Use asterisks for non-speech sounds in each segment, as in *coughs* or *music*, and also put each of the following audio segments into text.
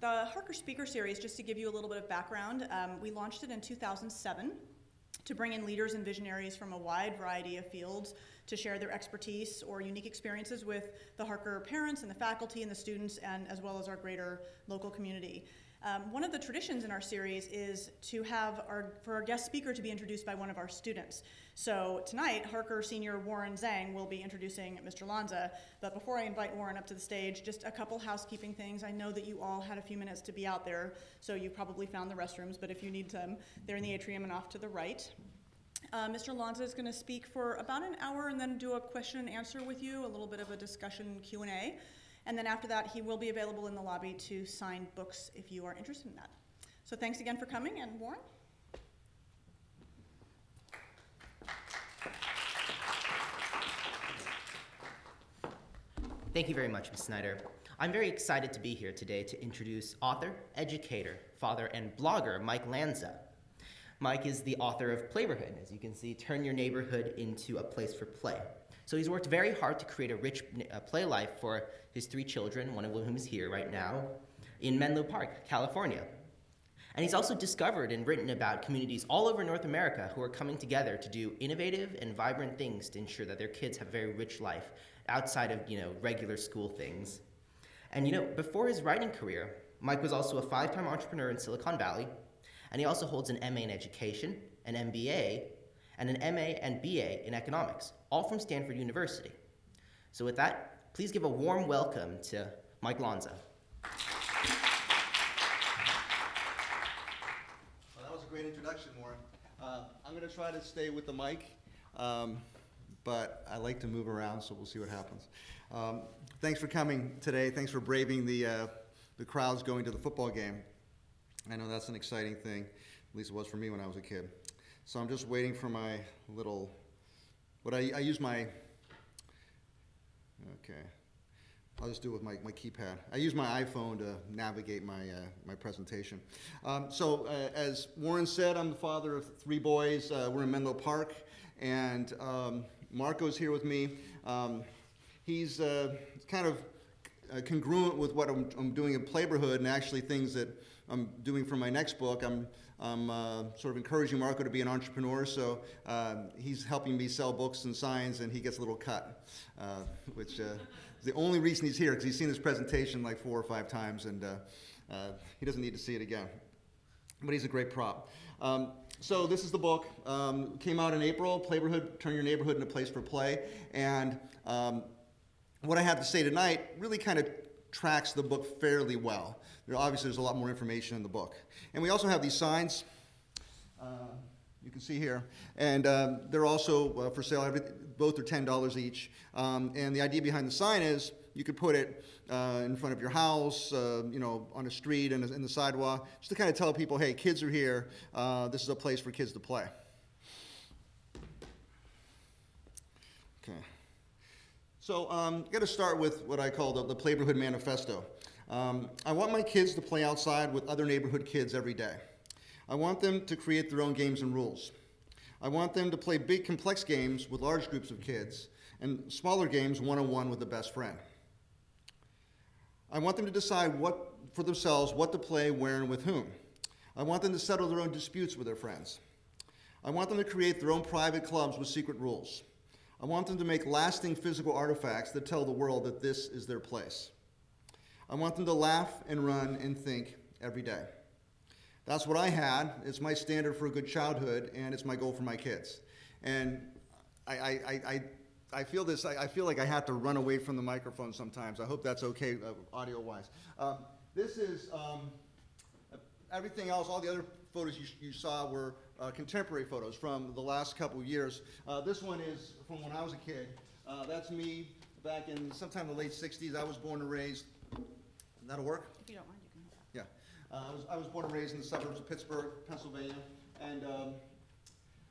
The Harker Speaker Series, just to give you a little bit of background, um, we launched it in 2007 to bring in leaders and visionaries from a wide variety of fields to share their expertise or unique experiences with the Harker parents and the faculty and the students, and as well as our greater local community. Um, one of the traditions in our series is to have our, for our guest speaker to be introduced by one of our students. So tonight, Harker senior Warren Zhang will be introducing Mr. Lanza. But before I invite Warren up to the stage, just a couple housekeeping things. I know that you all had a few minutes to be out there, so you probably found the restrooms, but if you need them, they're in the atrium and off to the right. Uh, Mr. Lanza is going to speak for about an hour and then do a question and answer with you, a little bit of a discussion Q&A. And then after that, he will be available in the lobby to sign books if you are interested in that. So thanks again for coming, and Warren? Thank you very much, Ms. Snyder. I'm very excited to be here today to introduce author, educator, father, and blogger Mike Lanza. Mike is the author of Playborhood, as you can see, Turn Your Neighborhood into a Place for Play. So he's worked very hard to create a rich uh, play life for his three children, one of whom is here right now, in Menlo Park, California. And he's also discovered and written about communities all over North America who are coming together to do innovative and vibrant things to ensure that their kids have a very rich life outside of, you know, regular school things. And you know, before his writing career, Mike was also a five-time entrepreneur in Silicon Valley, and he also holds an MA in education, an MBA, and an MA and BA in economics, all from Stanford University. So with that, please give a warm welcome to Mike Lanza. Well, that was a great introduction, Warren. Uh, I'm going to try to stay with the mic, um, but I like to move around, so we'll see what happens. Um, thanks for coming today. Thanks for braving the, uh, the crowds going to the football game. I know that's an exciting thing, at least it was for me when I was a kid. So I'm just waiting for my little, what I, I use my, okay. I'll just do it with my, my keypad. I use my iPhone to navigate my, uh, my presentation. Um, so, uh, as Warren said, I'm the father of three boys. Uh, we're in Menlo Park, and um, Marco's here with me. Um, he's uh, kind of uh, congruent with what I'm, I'm doing in Playborhood and actually things that I'm doing for my next book. I'm, I'm uh, sort of encouraging Marco to be an entrepreneur, so um, he's helping me sell books and signs, and he gets a little cut, uh, which uh, is the only reason he's here because he's seen this presentation like four or five times, and uh, uh, he doesn't need to see it again. But he's a great prop. Um, so this is the book. Um, came out in April. Playborhood, turn your neighborhood into a place for play, and um, what I have to say tonight really kind of tracks the book fairly well. There, obviously, there's a lot more information in the book. And we also have these signs. Uh, you can see here. And um, they're also uh, for sale. Every, both are $10 each. Um, and the idea behind the sign is you could put it uh, in front of your house, uh, you know, on a street and in the sidewalk, just to kind of tell people, hey, kids are here. Uh, this is a place for kids to play. Okay. So um, got to start with what I call the, the Manifesto. Um, I want my kids to play outside with other neighborhood kids every day. I want them to create their own games and rules. I want them to play big, complex games with large groups of kids and smaller games one on one with the best friend. I want them to decide what, for themselves what to play, where, and with whom. I want them to settle their own disputes with their friends. I want them to create their own private clubs with secret rules. I want them to make lasting physical artifacts that tell the world that this is their place. I want them to laugh and run and think every day. That's what I had. It's my standard for a good childhood, and it's my goal for my kids. And I, I, I, I feel this, I, feel like I have to run away from the microphone sometimes. I hope that's okay uh, audio wise. Um, this is um, everything else, all the other photos you, you saw were uh, contemporary photos from the last couple of years. Uh, this one is from when I was a kid. Uh, that's me back in sometime in the late 60s. I was born and raised. That'll work? If you don't mind, you can. Yeah. Uh, I, was, I was born and raised in the suburbs of Pittsburgh, Pennsylvania. And um,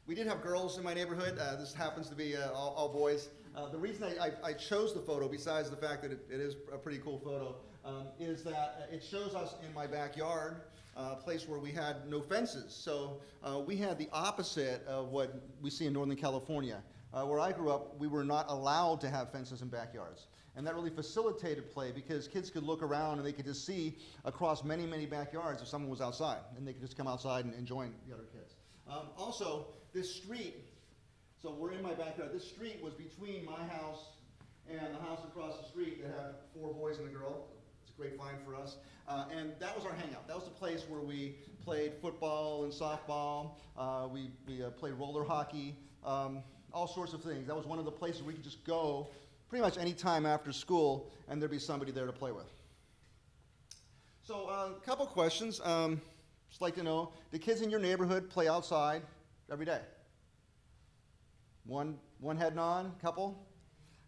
we did have girls in my neighborhood. Uh, this happens to be uh, all, all, boys. the reason I, I, I, chose the photo, besides the fact that it, it is a pretty cool photo, um, is that it shows us in my backyard uh, place where we had no fences. So uh, we had the opposite of what we see in Northern California. uh, where I grew up, we were not allowed to have fences in backyards. And that really facilitated play because kids could look around and they could just see across many, many backyards if someone was outside. And they could just come outside and, and join the other kids. Um, also, this street, so we're in my backyard. This street was between my house and the house across the street that had four boys and a girl. Find for us. Uh, and that was our hangout. That was the place where we played football and softball. Uh, we we uh, played roller hockey, um, all sorts of things. That was one of the places we could just go pretty much any time after school, and there'd be somebody there to play with. So, a couple questions. Um, just like to know: Do kids in your neighborhood play outside every day? One one head nod, couple.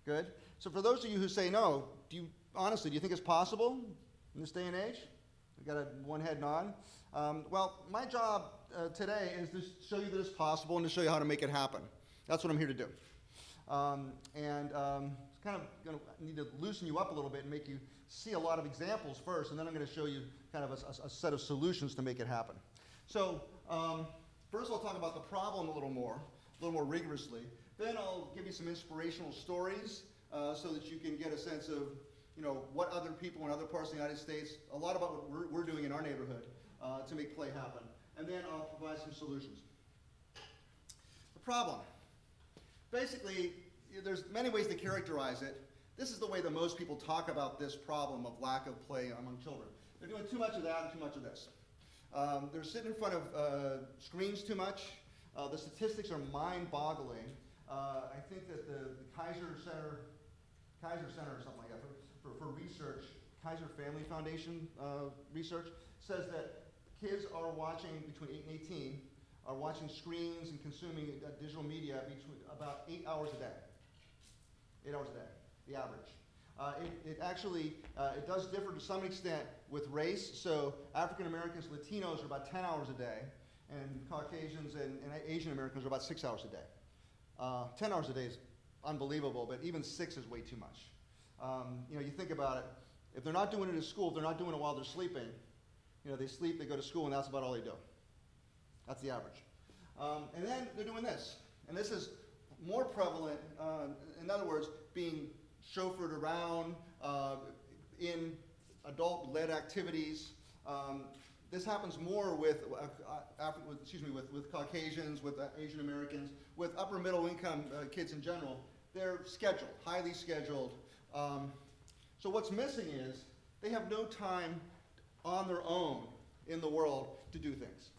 Good. So, for those of you who say no, do you honestly do you think it's possible in this day and age? We got a one head nod. Um, well, my job uh, today is to show you that it's possible and to show you how to make it happen. That's what I'm here to do. Um, and um, it's kind of going to need to loosen you up a little bit and make you see a lot of examples first, and then I'm going to show you kind of a, a- a set of solutions to make it happen. So, um, first I'll talk about the problem a little more, a little more rigorously. Then I'll give you some inspirational stories uh, so that you can get a sense of, you know, what other people in other parts of the United States, a lot about what we're, we're doing in our neighborhood uh, to make play happen. And then I'll provide some solutions. The problem. Basically, there's many ways to characterize it. This is the way that most people talk about this problem of lack of play among children. They're doing too much of that and too much of this. Um, they're sitting in front of uh, screens too much. Uh, the statistics are mind-boggling. Uh, I think that the, the Kaiser Center, Kaiser Center or something like that, for, for, research, Kaiser Family Foundation uh, research says that kids are watching between 8 and 18 are watching screens and consuming uh, digital media between about eight hours a day. Eight hours a day, the average. Uh, it, it actually uh, it does differ to some extent with race. So African Americans, Latinos are about 10 hours a day, and Caucasians and, and Asian Americans are about six hours a day. Uh, 10 hours a day is unbelievable, but even six is way too much. Um, you know, you think about it. If they're not doing it in school, if they're not doing it while they're sleeping, you know, they sleep, they go to school, and that's about all they do. That's the average. Um, and then they're doing this. And this is more prevalent, uh, in other words, being chauffeured around uh, in adult led activities. Um, this happens more with, uh, with, excuse me, with, with Caucasians, with uh, Asian Americans, with upper middle income uh, kids in general. They're scheduled, highly scheduled. Um, so what's missing is they have no time on their own in the world to do things.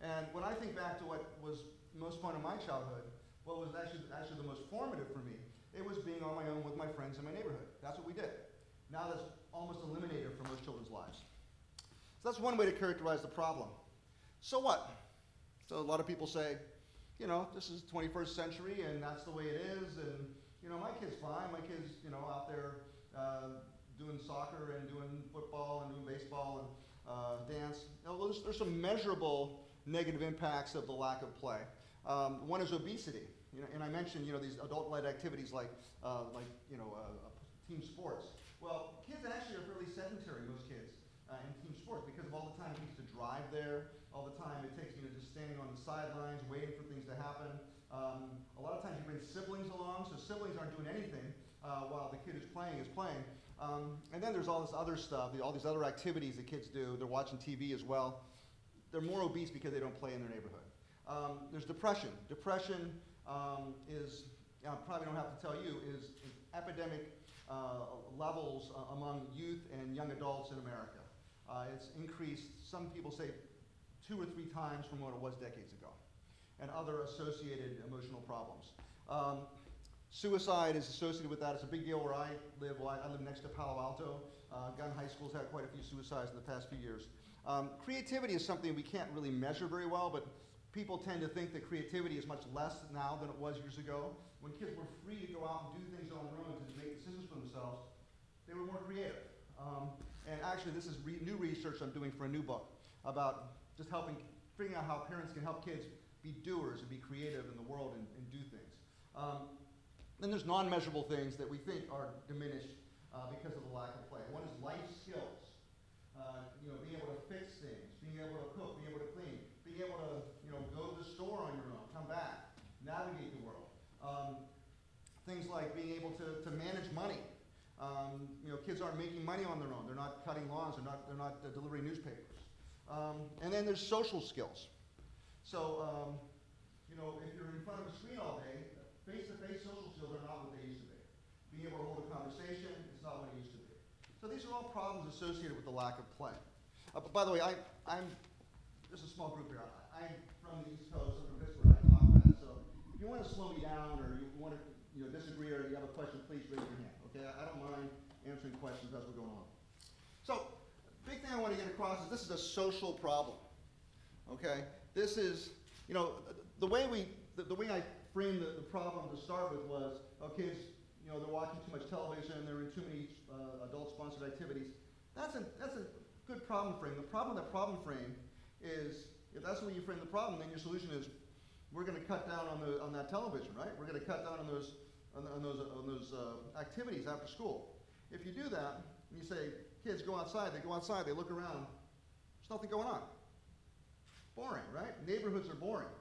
And when I think back to what was most fun in my childhood, what was actually, actually the most formative for me, it was being on my own with my friends in my neighborhood. That's what we did. Now that's almost eliminated from most children's lives. So that's one way to characterize the problem. So what? So a lot of people say, you know, this is 21st century and that's the way it is, and you know, my kid's fine. My kid's, you know, out there uh, doing soccer and doing football and doing baseball and uh, dance. You know, there's, there's some measurable negative impacts of the lack of play. Um, one is obesity. You know, and I mentioned, you know, these adult-led activities like, uh, like, you know, uh, team sports. Well, kids actually are fairly sedentary, most kids, uh, in team sports because of all the time it takes to drive there, all the time it takes, you know, just standing on the sidelines, waiting for things to happen. Um, a lot of times you bring siblings along, so siblings aren't doing anything uh, while the kid who's playing is playing. Um, and then there's all this other stuff, the, all these other activities that kids do. They're watching TV as well. They're more obese because they don't play in their neighborhood. Um, there's depression. Depression um, is, I probably don't have to tell you, is, is epidemic uh, levels uh, among youth and young adults in America. Uh, it's increased, some people say, two or three times from what it was decades ago, and other associated emotional problems. Um, suicide is associated with that. It's a big deal where I live. Well, I, I live next to Palo Alto. Uh, Gunn High School's had quite a few suicides in the past few years. Um, creativity is something we can't really measure very well, but people tend to think that creativity is much less now than it was years ago. When kids were free to go out and do things on their own, to make decisions for themselves, they were more creative. Um, and actually, this is re- new research I'm doing for a new book about just helping, figuring out how parents can help kids be doers and be creative in the world and, and do things. Um, then there's non-measurable things that we think are diminished uh, because of the lack of play. One is life skills. Uh, you know, being able to fix things, being able to cook, being able to clean, being able to, you know, go to the store on your own, come back, navigate the world. Um, things like being able to, to manage money. Um, you know, kids aren't making money on their own. They're not cutting lawns. They're not, they're not uh, delivering newspapers. Um, and then there's social skills. So, um, you know, if you're in front of a screen all day, face-to-face social skills are not what they used to be. Being able to hold a conversation is not what it used to be. So these are all problems associated with the lack of play. Uh, by the way, I, I'm, there's a small group here. I, I'm from the East Coast, I'm from Pittsburgh, I talk fast, so if you want to slow me down or you want to, you know, disagree or you have a question, please raise your hand, okay? I, I don't mind answering questions as we're going on. So, big thing I want to get across is this is a social problem, okay? This is, you know, the way we, the, the way I framed the, the problem to start with was, oh, kids, you know, they're watching too much television, they're in too many uh, adult-sponsored activities. That's a, that's a good problem frame. The problem with that problem frame is, if that's the way you frame the problem, then your solution is, we're gonna cut down on the, on that television, right? We're gonna cut down on those, on, on those, on those, uh, activities after school. If you do that, and you say, kids go outside, they go outside, they look around, there's nothing going on. Boring, right? Neighborhoods are boring.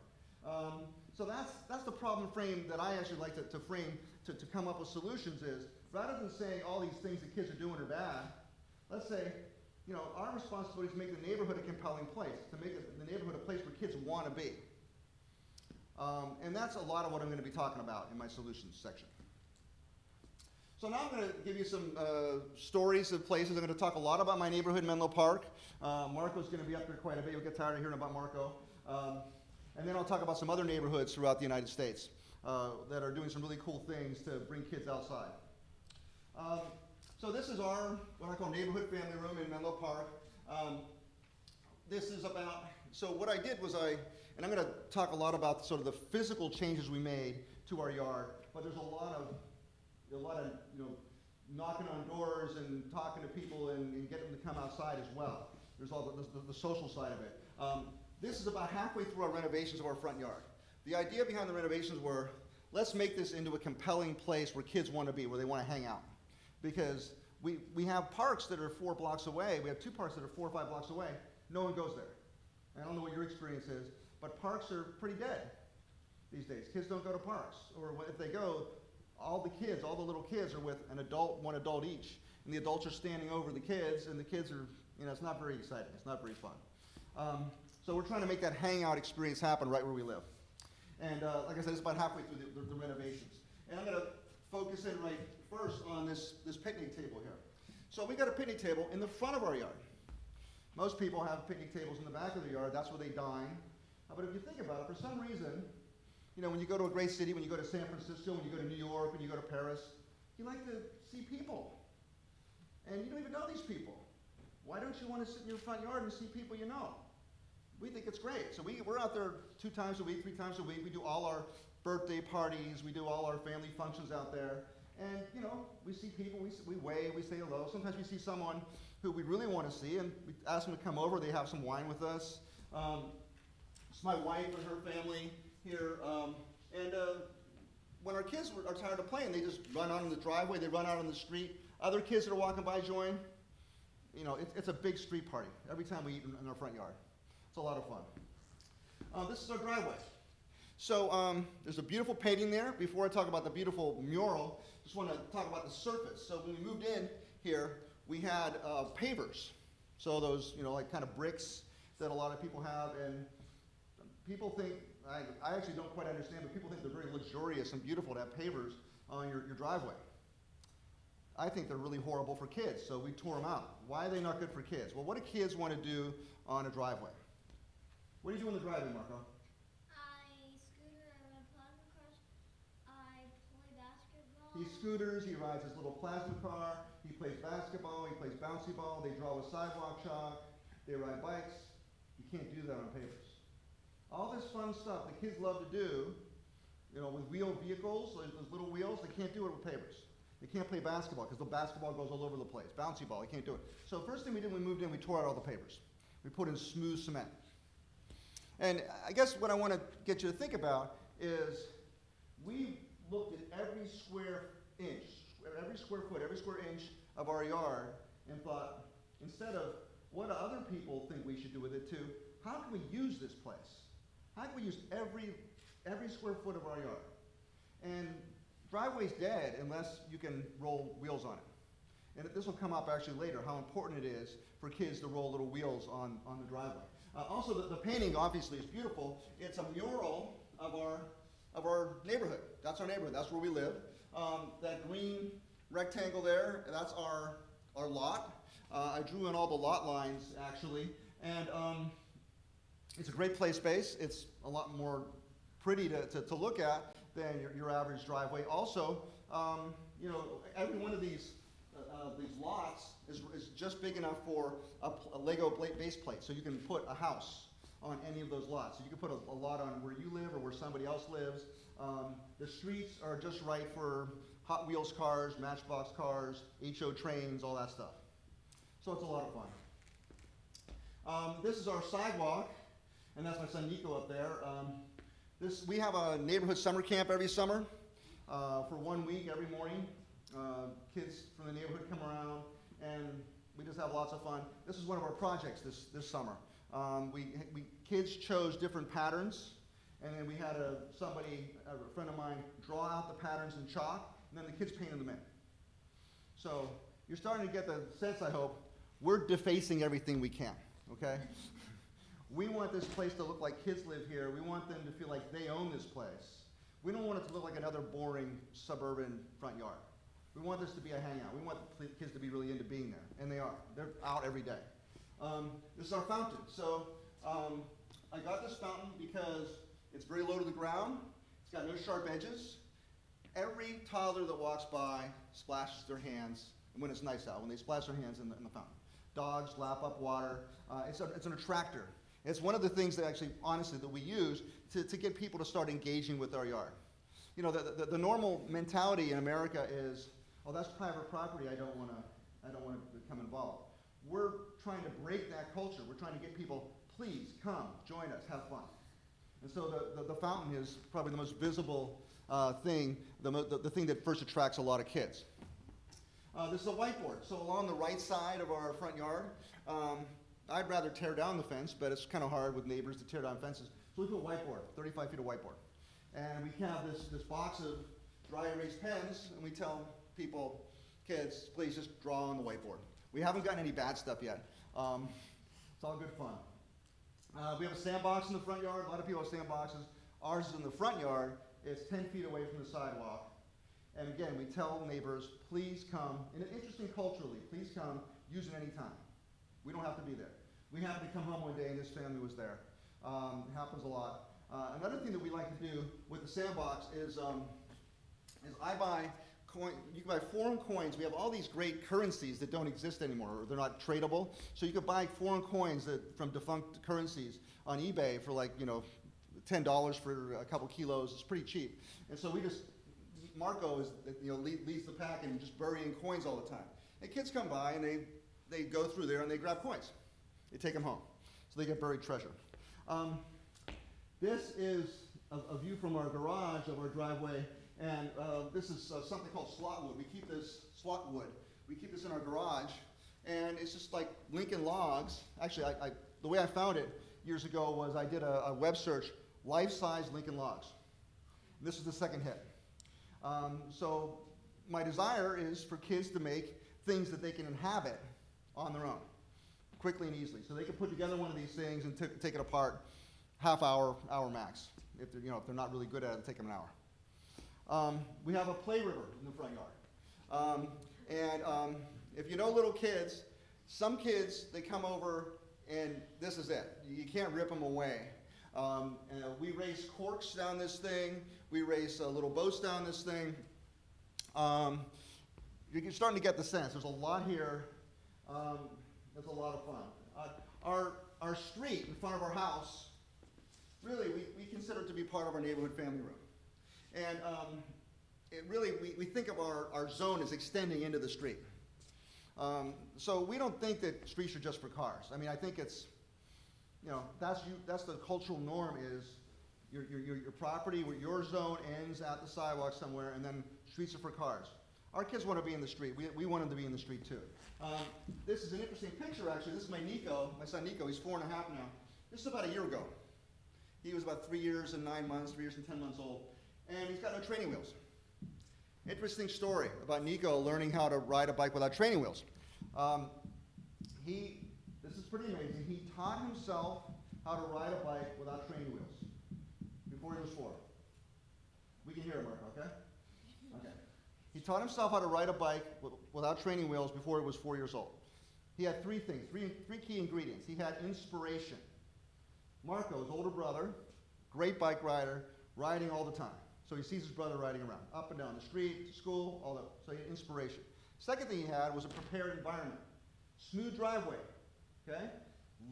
Um, so that's, that's the problem frame that I actually like to, to frame to, to come up with solutions is, rather than saying all these things that kids are doing are bad, let's say, you know, our responsibility is to make the neighborhood a compelling place, to make the, neighborhood a place where kids want to be. Um, and that's a lot of what I'm going to be talking about in my solutions section. So now I'm going to give you some uh, stories of places. I'm going to talk a lot about my neighborhood, Menlo Park. Uh, Marco's going to be up there quite a bit. You'll get tired of hearing about Marco. Um, and then I'll talk about some other neighborhoods throughout the United States uh, that are doing some really cool things to bring kids outside. Um, so this is our, what I call neighborhood family room in Menlo Park. Um, this is about, so what I did was I, and I'm going to talk a lot about sort of the physical changes we made to our yard, but there's a lot of, a lot of, you know, knocking on doors and talking to people and, and getting them to come outside as well. There's all the, the, the social side of it. Um, this is about halfway through our renovations of our front yard. The idea behind the renovations were, let's make this into a compelling place where kids want to be, where they want to hang out. Because we, we have parks that are four blocks away. We have two parks that are four or five blocks away. No one goes there. I don't know what your experience is, but parks are pretty dead these days. Kids don't go to parks. Or if they go, all the kids, all the little kids are with an adult, one adult each. And the adults are standing over the kids, and the kids are, you know, it's not very exciting. It's not very fun. Um, so we're trying to make that hangout experience happen right where we live. And uh, like I said, it's about halfway through the, the, the renovations. And I'm going to focus in right first on this, this picnic table here. So we got a picnic table in the front of our yard. Most people have picnic tables in the back of the yard. That's where they dine. But if you think about it, for some reason, you know, when you go to a great city, when you go to San Francisco, when you go to New York, when you go to Paris, you like to see people. And you don't even know these people. Why don't you want to sit in your front yard and see people you know? We think it's great. So we, we're out there two times a week, three times a week. We do all our birthday parties, we do all our family functions out there. And, you know, we see people, we, we wave, we say hello. Sometimes we see someone who we really want to see, and we ask them to come over. They have some wine with us. Um, it's my wife and her family here. Um, and uh, when our kids are tired of playing, they just run out in the driveway, they run out on the street. Other kids that are walking by join. You know, it, it's a big street party every time we eat in, in our front yard. It's a lot of fun. Uh, this is our driveway. So um, there's a beautiful painting there. Before I talk about the beautiful mural, just want to talk about the surface. So when we moved in here, we had uh, pavers. So those, you know, like kind of bricks that a lot of people have, and people think, I, I actually don't quite understand, but people think they're very luxurious and beautiful to have pavers on your, your driveway. I think they're really horrible for kids, so we tore them out. Why are they not good for kids? Well, what do kids want to do on a driveway? What do you do on the driveway, Marco? I scooter, I ride plasma cars, I play basketball. He scooters, he rides his little plasma car, he plays basketball, he plays bouncy ball, they draw with sidewalk chalk, they ride bikes. You can't do that on pavers. All this fun stuff the kids love to do, you know, with wheeled vehicles, like those little wheels, they can't do it with pavers. They can't play basketball because the basketball goes all over the place. Bouncy ball, they can't do it. So first thing we did when we moved in, we tore out all the pavers. We put in smooth cement. And I guess what I want to get you to think about is we looked at every square inch, every square foot, every square inch of our yard and thought, instead of what other people think we should do with it too, how can we use this place? How can we use every, every square foot of our yard? And driveway's dead unless you can roll wheels on it. And this will come up actually later, how important it is for kids to roll little wheels on, on the driveway. Uh, also, the, the painting obviously is beautiful. It's a mural of our, of our neighborhood. That's our neighborhood, that's where we live. Um, that green rectangle there, that's our, our lot. Uh, I drew in all the lot lines actually, and um, it's a great play space. It's a lot more pretty to, to, to look at than your, your average driveway. Also, um, you know, every one of these, uh, uh, these lots is, is just big enough for a, a Lego base plate, so you can put a house on any of those lots. So you can put a, a lot on where you live or where somebody else lives. Um, the streets are just right for Hot Wheels cars, Matchbox cars, HO trains, all that stuff. So it's a lot of fun. Um, this is our sidewalk, and that's my son Nico up there. Um, this, we have a neighborhood summer camp every summer uh, for one week every morning. Uh, kids from the neighborhood come around, and we just have lots of fun. This is one of our projects this, this summer. Um, we, we, kids chose different patterns, and then we had a, somebody, a friend of mine, draw out the patterns in chalk, and then the kids painted them in. So you're starting to get the sense, I hope, we're defacing everything we can, okay? We want this place to look like kids live here. We want them to feel like they own this place. We don't want it to look like another boring suburban front yard. We want this to be a hangout. We want the kids to be really into being there, and they are. They're out every day. Um, this is our fountain. So um, I got this fountain because it's very low to the ground. It's got no sharp edges. Every toddler that walks by splashes their hands when it's nice out, when they splash their hands in the, in the fountain. Dogs lap up water. Uh, it's, a, it's an attractor. It's one of the things that actually, honestly, that we use to, to get people to start engaging with our yard. You know, the, the, the normal mentality in America is, oh, that's private property, I don't want to I don't want to become involved. We're trying to break that culture. We're trying to get people, please come, join us, have fun. And so the, the, the fountain is probably the most visible uh, thing, the, mo- the, the thing that first attracts a lot of kids. Uh, this is a whiteboard. So along the right side of our front yard, um, I'd rather tear down the fence, but it's kind of hard with neighbors to tear down fences. So we put whiteboard, 35 feet of whiteboard. And we have this, this box of dry erase pens, and we tell people, kids, please just draw on the whiteboard. We haven't gotten any bad stuff yet. Um, it's all good fun. Uh, we have a sandbox in the front yard. A lot of people have sandboxes. Ours is in the front yard. It's 10 feet away from the sidewalk. And again, we tell neighbors, please come, and interesting culturally, please come, use it anytime. We don't have to be there. We happened to come home one day and this family was there. Um, it happens a lot. Uh, another thing that we like to do with the sandbox is, um, is I buy coin, you can buy foreign coins. We have all these great currencies that don't exist anymore, or they're not tradable. So you could buy foreign coins that, from defunct currencies on eBay for like, you know, ten dollars for a couple kilos. It's pretty cheap. And so we just Marco is you know lead, leads the pack and just burying coins all the time. And kids come by and they they go through there and they grab coins. They take them home, so they get buried treasure. Um, this is a, a view from our garage of our driveway, and uh, this is uh, something called slot wood. We keep this slot wood. We keep this in our garage, and it's just like Lincoln logs. Actually, I, I, the way I found it years ago was I did a, a web search, life-size Lincoln logs. This is the second hit. Um, so my desire is for kids to make things that they can inhabit on their own, quickly and easily. So they can put together one of these things and t- take it apart, half hour, hour max. If they're, you know, if they're not really good at it, it'll take them an hour. Um, we have a play river in the front yard. Um, and um, if you know little kids, some kids, they come over and this is it. You can't rip them away. Um, and we race corks down this thing. We race uh, little boats down this thing. Um, you're starting to get the sense. There's a lot here. Um, it's a lot of fun. Uh, our, our street in front of our house, really, we, we consider it to be part of our neighborhood family room. And um, it really, we, we think of our, our zone as extending into the street. Um, so we don't think that streets are just for cars. I mean, I think it's, you know, that's, you, that's the cultural norm is your, your, your, your property, where your zone ends at the sidewalk somewhere, and then streets are for cars. Our kids want to be in the street. We, we want them to be in the street too. Um, this is an interesting picture, actually. This is my Nico, my son Nico. He's four and a half now. This is about a year ago. He was about three years and nine months, three years and ten months old, and he's got no training wheels. Interesting story about Nico learning how to ride a bike without training wheels. Um, he, this is pretty amazing. He taught himself how to ride a bike without training wheels before he was four. We can hear him? Okay. He taught himself how to ride a bike wi- without training wheels before he was four years old. He had three things, three, three key ingredients. He had inspiration. Marco, his older brother, great bike rider, riding all the time. So he sees his brother riding around, up and down the street, to school, all that. So he had inspiration. Second thing he had was a prepared environment. Smooth driveway, okay?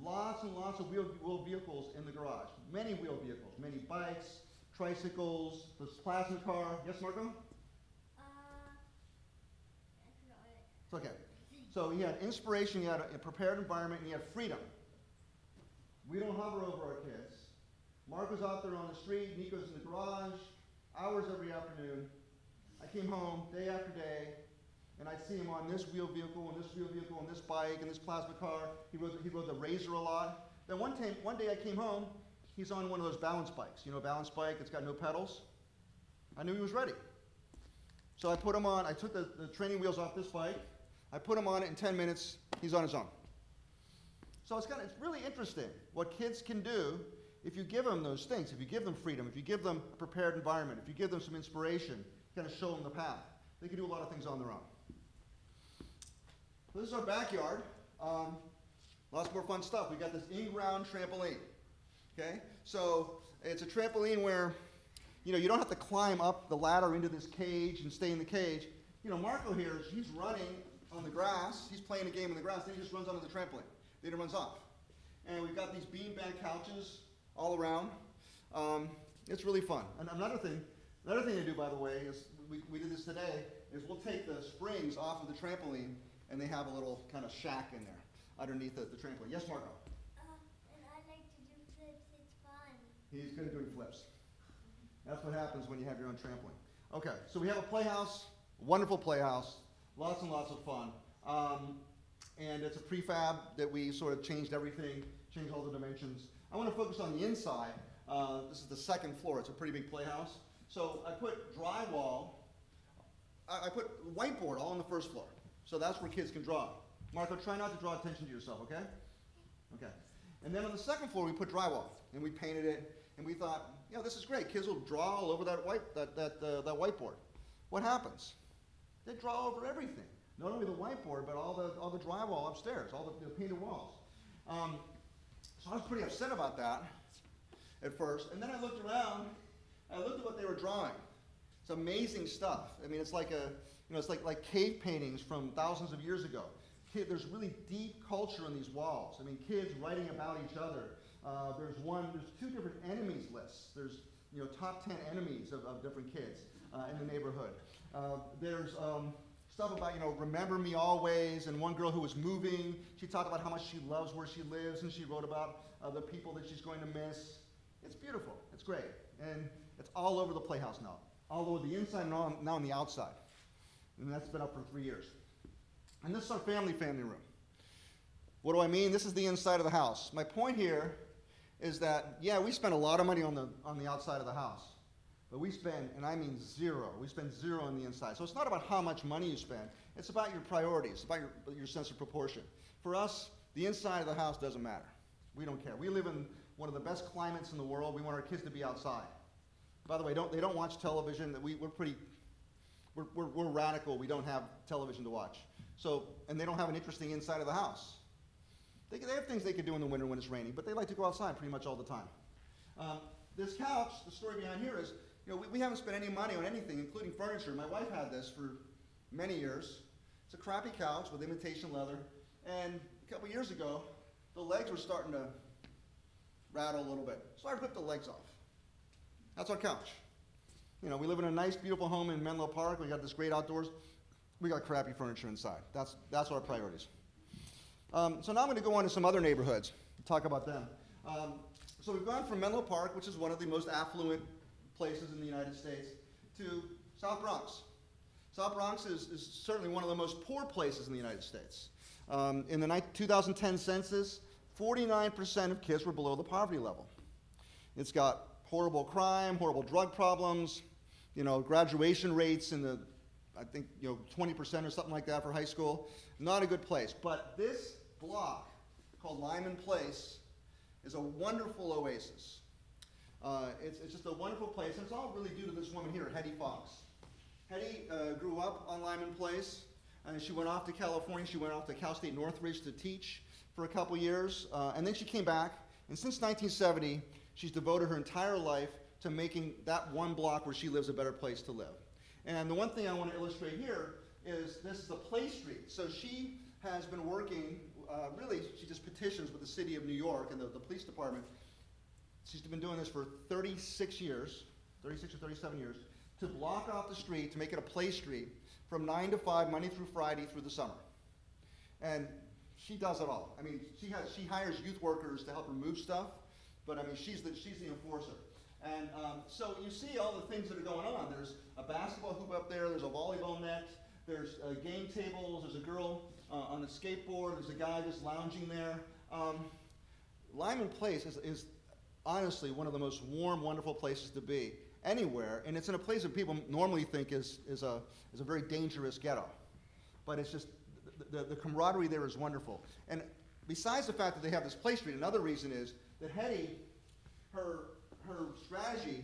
Lots and lots of wheel, wheel vehicles in the garage. Many wheel vehicles, many bikes, tricycles, this plasma car. Yes, Marco? Uh, I forgot what it. It's okay. So he had inspiration, he had a, prepared environment, and he had freedom. We don't hover over our kids. Mark was out there on the street, Nico's in the garage, hours every afternoon. I came home day after day, and I'd see him on this wheel vehicle, and this wheel vehicle, and this bike, and this plasma car. He rode, he rode the Razor a lot. Then one, time, one day I came home, he's on one of those balance bikes. You know, a balance bike, it's got no pedals. I knew he was ready. So I put him on, I took the, the training wheels off this bike, I put him on it in 10 minutes, he's on his own. So it's kind of, it's really interesting what kids can do if you give them those things, if you give them freedom, if you give them a prepared environment, if you give them some inspiration, kind of show them the path. They can do a lot of things on their own. This is our backyard. Um, lots more fun stuff. We got this in-ground trampoline. Okay, so it's a trampoline where, you know, you don't have to climb up the ladder into this cage and stay in the cage. You know, Marco here, he's running on the grass. He's playing a game on the grass. Then he just runs onto the trampoline. Then he runs off. And we've got these beanbag couches all around. Um, it's really fun. And another thing, another thing to do, by the way, is we, we did this today. Is we'll take the springs off of the trampoline, and they have a little kind of shack in there underneath the, the trampoline. Yes, Marco. Uh, and I like to do flips. It's fun. He's good at doing flips. That's what happens when you have your own trampoline. Okay, so we have a playhouse, wonderful playhouse, lots and lots of fun. Um, and it's a prefab that we sort of changed everything, changed all the dimensions. I want to focus on the inside. Uh, this is the second floor. It's a pretty big playhouse. So I put drywall. I, I put whiteboard all on the first floor. So that's where kids can draw. Marco, try not to draw attention to yourself, okay? Okay. And then on the second floor, we put drywall, and we painted it, and we thought, you know, this is great. Kids will draw all over that white that that uh, that whiteboard. What happens? They draw over everything. Not only the whiteboard, but all the all the drywall upstairs, all the, the painted walls. Um, so I was pretty upset about that at first, and then I looked around. I looked at what they were drawing. It's amazing stuff. I mean, it's like a you know, it's like like cave paintings from thousands of years ago. Kid, there's really deep culture in these walls. I mean, kids writing about each other. Uh, there's one, there's two different enemies lists. There's, you know, top 10 enemies of, of different kids uh, in the neighborhood. Uh, there's um, stuff about, you know, remember me always, and one girl who was moving, she talked about how much she loves where she lives, and she wrote about uh, the people that she's going to miss. It's beautiful. It's great. And it's all over the playhouse now. All over the inside and all, now on the outside. And that's been up for three years. And this is our family family room. What do I mean? This is the inside of the house. My point here is that yeah, we spent a lot of money on the on the outside of the house. But we spend, and I mean zero, we spend zero on the inside. So it's not about how much money you spend, it's about your priorities, it's about your, your sense of proportion. For us, the inside of the house doesn't matter. We don't care. We live in one of the best climates in the world. We want our kids to be outside. By the way, don't, they don't watch television. We, we're pretty, we're, we're, we're radical. We don't have television to watch. So, and they don't have an interesting inside of the house. They, they have things they could do in the winter when it's raining, but they like to go outside pretty much all the time. Um, this couch, the story behind here is, you know, we, we haven't spent any money on anything, including furniture. My wife had this for many years. It's a crappy couch with imitation leather, and a couple years ago, the legs were starting to rattle a little bit. So I ripped the legs off. That's our couch. You know, we live in a nice, beautiful home in Menlo Park. We got this great outdoors. We got crappy furniture inside. That's, that's our priorities. Um, so now I'm going to go on to some other neighborhoods, and talk about them. Um, so we've gone from Menlo Park, which is one of the most affluent places in the United States, to South Bronx. South Bronx is, is certainly one of the most poor places in the United States. Um, in the ni- 2010 census, 49% of kids were below the poverty level. It's got horrible crime, horrible drug problems, you know, graduation rates in the I think, you know, 20% or something like that for high school. Not a good place. But this block called Lyman Place is a wonderful oasis. Uh, it's, it's just a wonderful place, and it's all really due to this woman here, Hetty Fox. Hetty uh, grew up on Lyman Place, and she went off to California. She went off to Cal State Northridge to teach for a couple years, uh, and then she came back. And since 1970, she's devoted her entire life to making that one block where she lives a better place to live. And the one thing I want to illustrate here is this is a play street. So she has been working, uh, really, she just petitions with the city of New York and the, the police department. She's been doing this for 36 years, 36 or 37 years, to block off the street, to make it a play street from 9 to 5, Monday through Friday through the summer. And she does it all. I mean, she, has, she hires youth workers to help her move stuff, but I mean, she's the, she's the enforcer. And um, so you see all the things that are going on. There's a basketball hoop up there, there's a volleyball net, there's uh, game tables, there's a girl uh, on a skateboard, there's a guy just lounging there. Um, Lyman Place is, is honestly one of the most warm, wonderful places to be anywhere, and it's in a place that people normally think is, is, a, is a very dangerous ghetto. But it's just, the, the, the camaraderie there is wonderful. And besides the fact that they have this play street, another reason is that Hetty, her, her strategy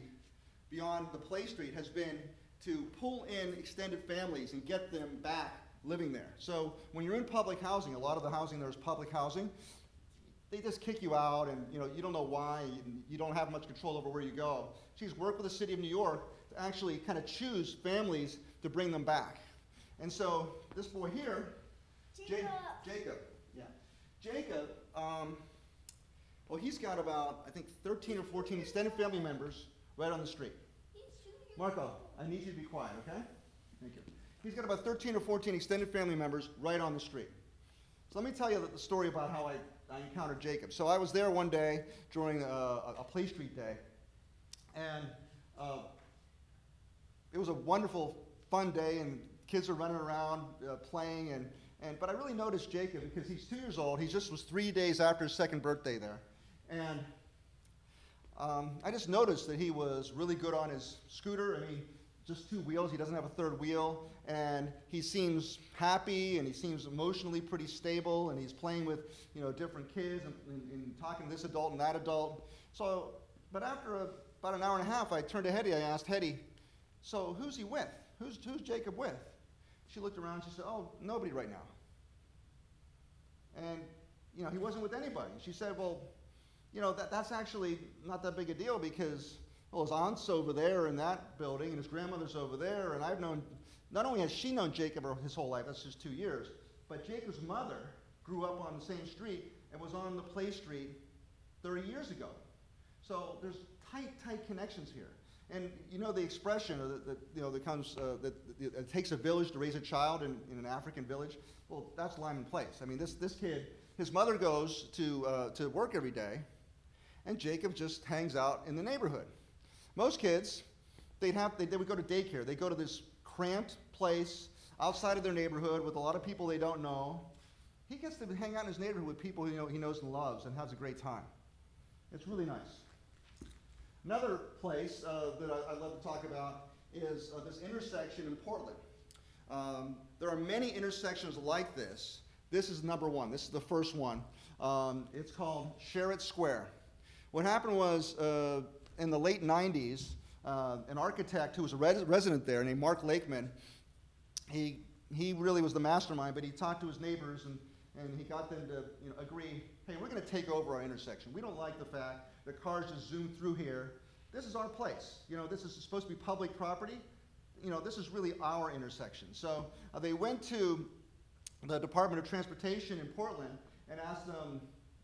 beyond the play street has been to pull in extended families and get them back living there. So when you're in public housing, a lot of the housing there is public housing, they just kick you out and you know you don't know why and you don't have much control over where you go. She's worked with the city of new york to actually kind of choose families to bring them back. And so this boy here Ja- Jacob. jacob yeah. Jacob um, well he's got about i think 13 or 14 extended family members right on the street. He's two years marco i need you to be quiet okay? Thank you. He's got about 13 or 14 extended family members right on the street. So let me tell you the story about how I, I encountered Jacob. So I was there one day during a, a, a Play Street day, and uh, it was a wonderful, fun day, and kids are running around uh, playing, and, and but I really noticed Jacob because he's two years old. He just was three days after his second birthday there, and um, I just noticed that he was really good on his scooter. I mean, just two wheels. He doesn't have a third wheel, and he seems happy and he seems emotionally pretty stable. And he's playing with you know different kids and, and, and talking to this adult and that adult. So, but after a, about an hour and a half, I turned to Hetty. I asked Hetty, "So who's he with? Who's who's Jacob with?" She looked around. She said, "Oh, nobody right now." And you know, he wasn't with anybody. She said, "Well." you know, that, that's actually not that big a deal because, well, his aunt's over there in that building and his grandmother's over there. And I've known, not only has she known Jacob his whole life, that's just two years, but Jacob's mother grew up on the same street and was on the play street 30 years ago. So there's tight, tight connections here. And you know the expression that, that you know that comes uh, that, that it takes a village to raise a child in, in an African village. Well, that's Lyman Place. I mean, this this kid, his mother goes to uh, to work every day, and Jacob just hangs out in the neighborhood. Most kids, they'd have they, they would go to daycare. They go to this cramped place outside of their neighborhood with a lot of people they don't know. He gets to hang out in his neighborhood with people you know, he knows and loves and has a great time. It's really nice. Another place uh, that I, love to talk about is uh, this intersection in Portland. Um, there are many intersections like this. This is number one. This is the first one. Um, it's called Share-It Square. What happened was uh, in the late 90s, uh, an architect who was a res- resident there named Mark Lakeman, he, he really was the mastermind, but he talked to his neighbors and, and he got them to you know, agree hey, we're going to take over our intersection. We don't like the fact that cars just zoom through here. This is our place. You know, this is supposed to be public property. You know, this is really our intersection. So uh, they went to the Department of Transportation in Portland and asked them,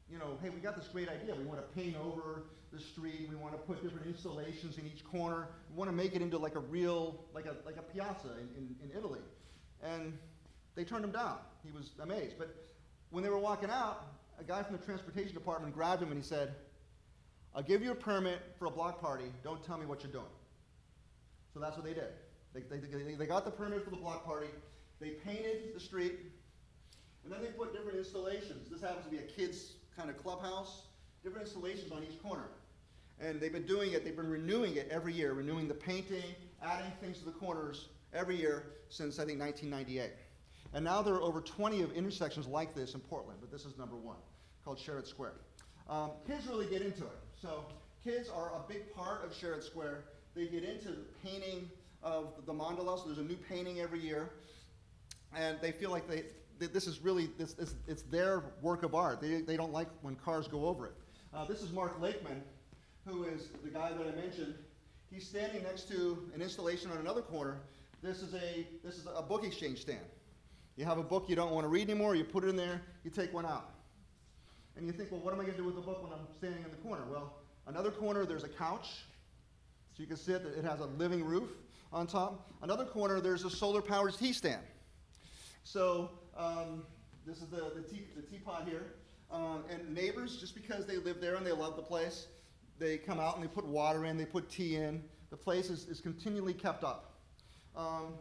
you know, hey, we got this great idea. We want to paint over the street. We want to put different installations in each corner. We want to make it into like a real, like a, like a piazza in, in, in Italy. And they turned him down. He was amazed. But when they were walking out, a guy from the transportation department grabbed him and he said, I'll give you a permit for a block party. Don't tell me what you're doing. So that's what they did. They, they, they, they got the permit for the block party. They painted the street. And then they put different installations. This happens to be a kid's kind of clubhouse. Different installations on each corner. And they've been doing it, they've been renewing it every year, renewing the painting, adding things to the corners. every year since I think 1998. And now there are over 20 of intersections like this in Portland, but this is number one, called Share-It Square. Um, kids really get into it. So kids are a big part of Share-It Square. They get into the painting of the mandala. So there's a new painting every year, and they feel like they this is really this, this it's their work of art. They, they don't like when cars go over it. Uh, this is Mark Lakeman, who is the guy that I mentioned. He's standing next to an installation on another corner. This is a this is a book exchange stand. You have a book you don't want to read anymore, you put it in there, you take one out. And you think, well, what am I going to do with the book when I'm standing in the corner? Well, another corner, there's a couch, so you can sit. It has a living roof on top. Another corner, there's a solar powered tea stand. So um, this is the, the, tea, the teapot here. Um, and neighbors, just because they live there and they love the place, they come out and they put water in, they put tea in. The place is, is continually kept up. Um,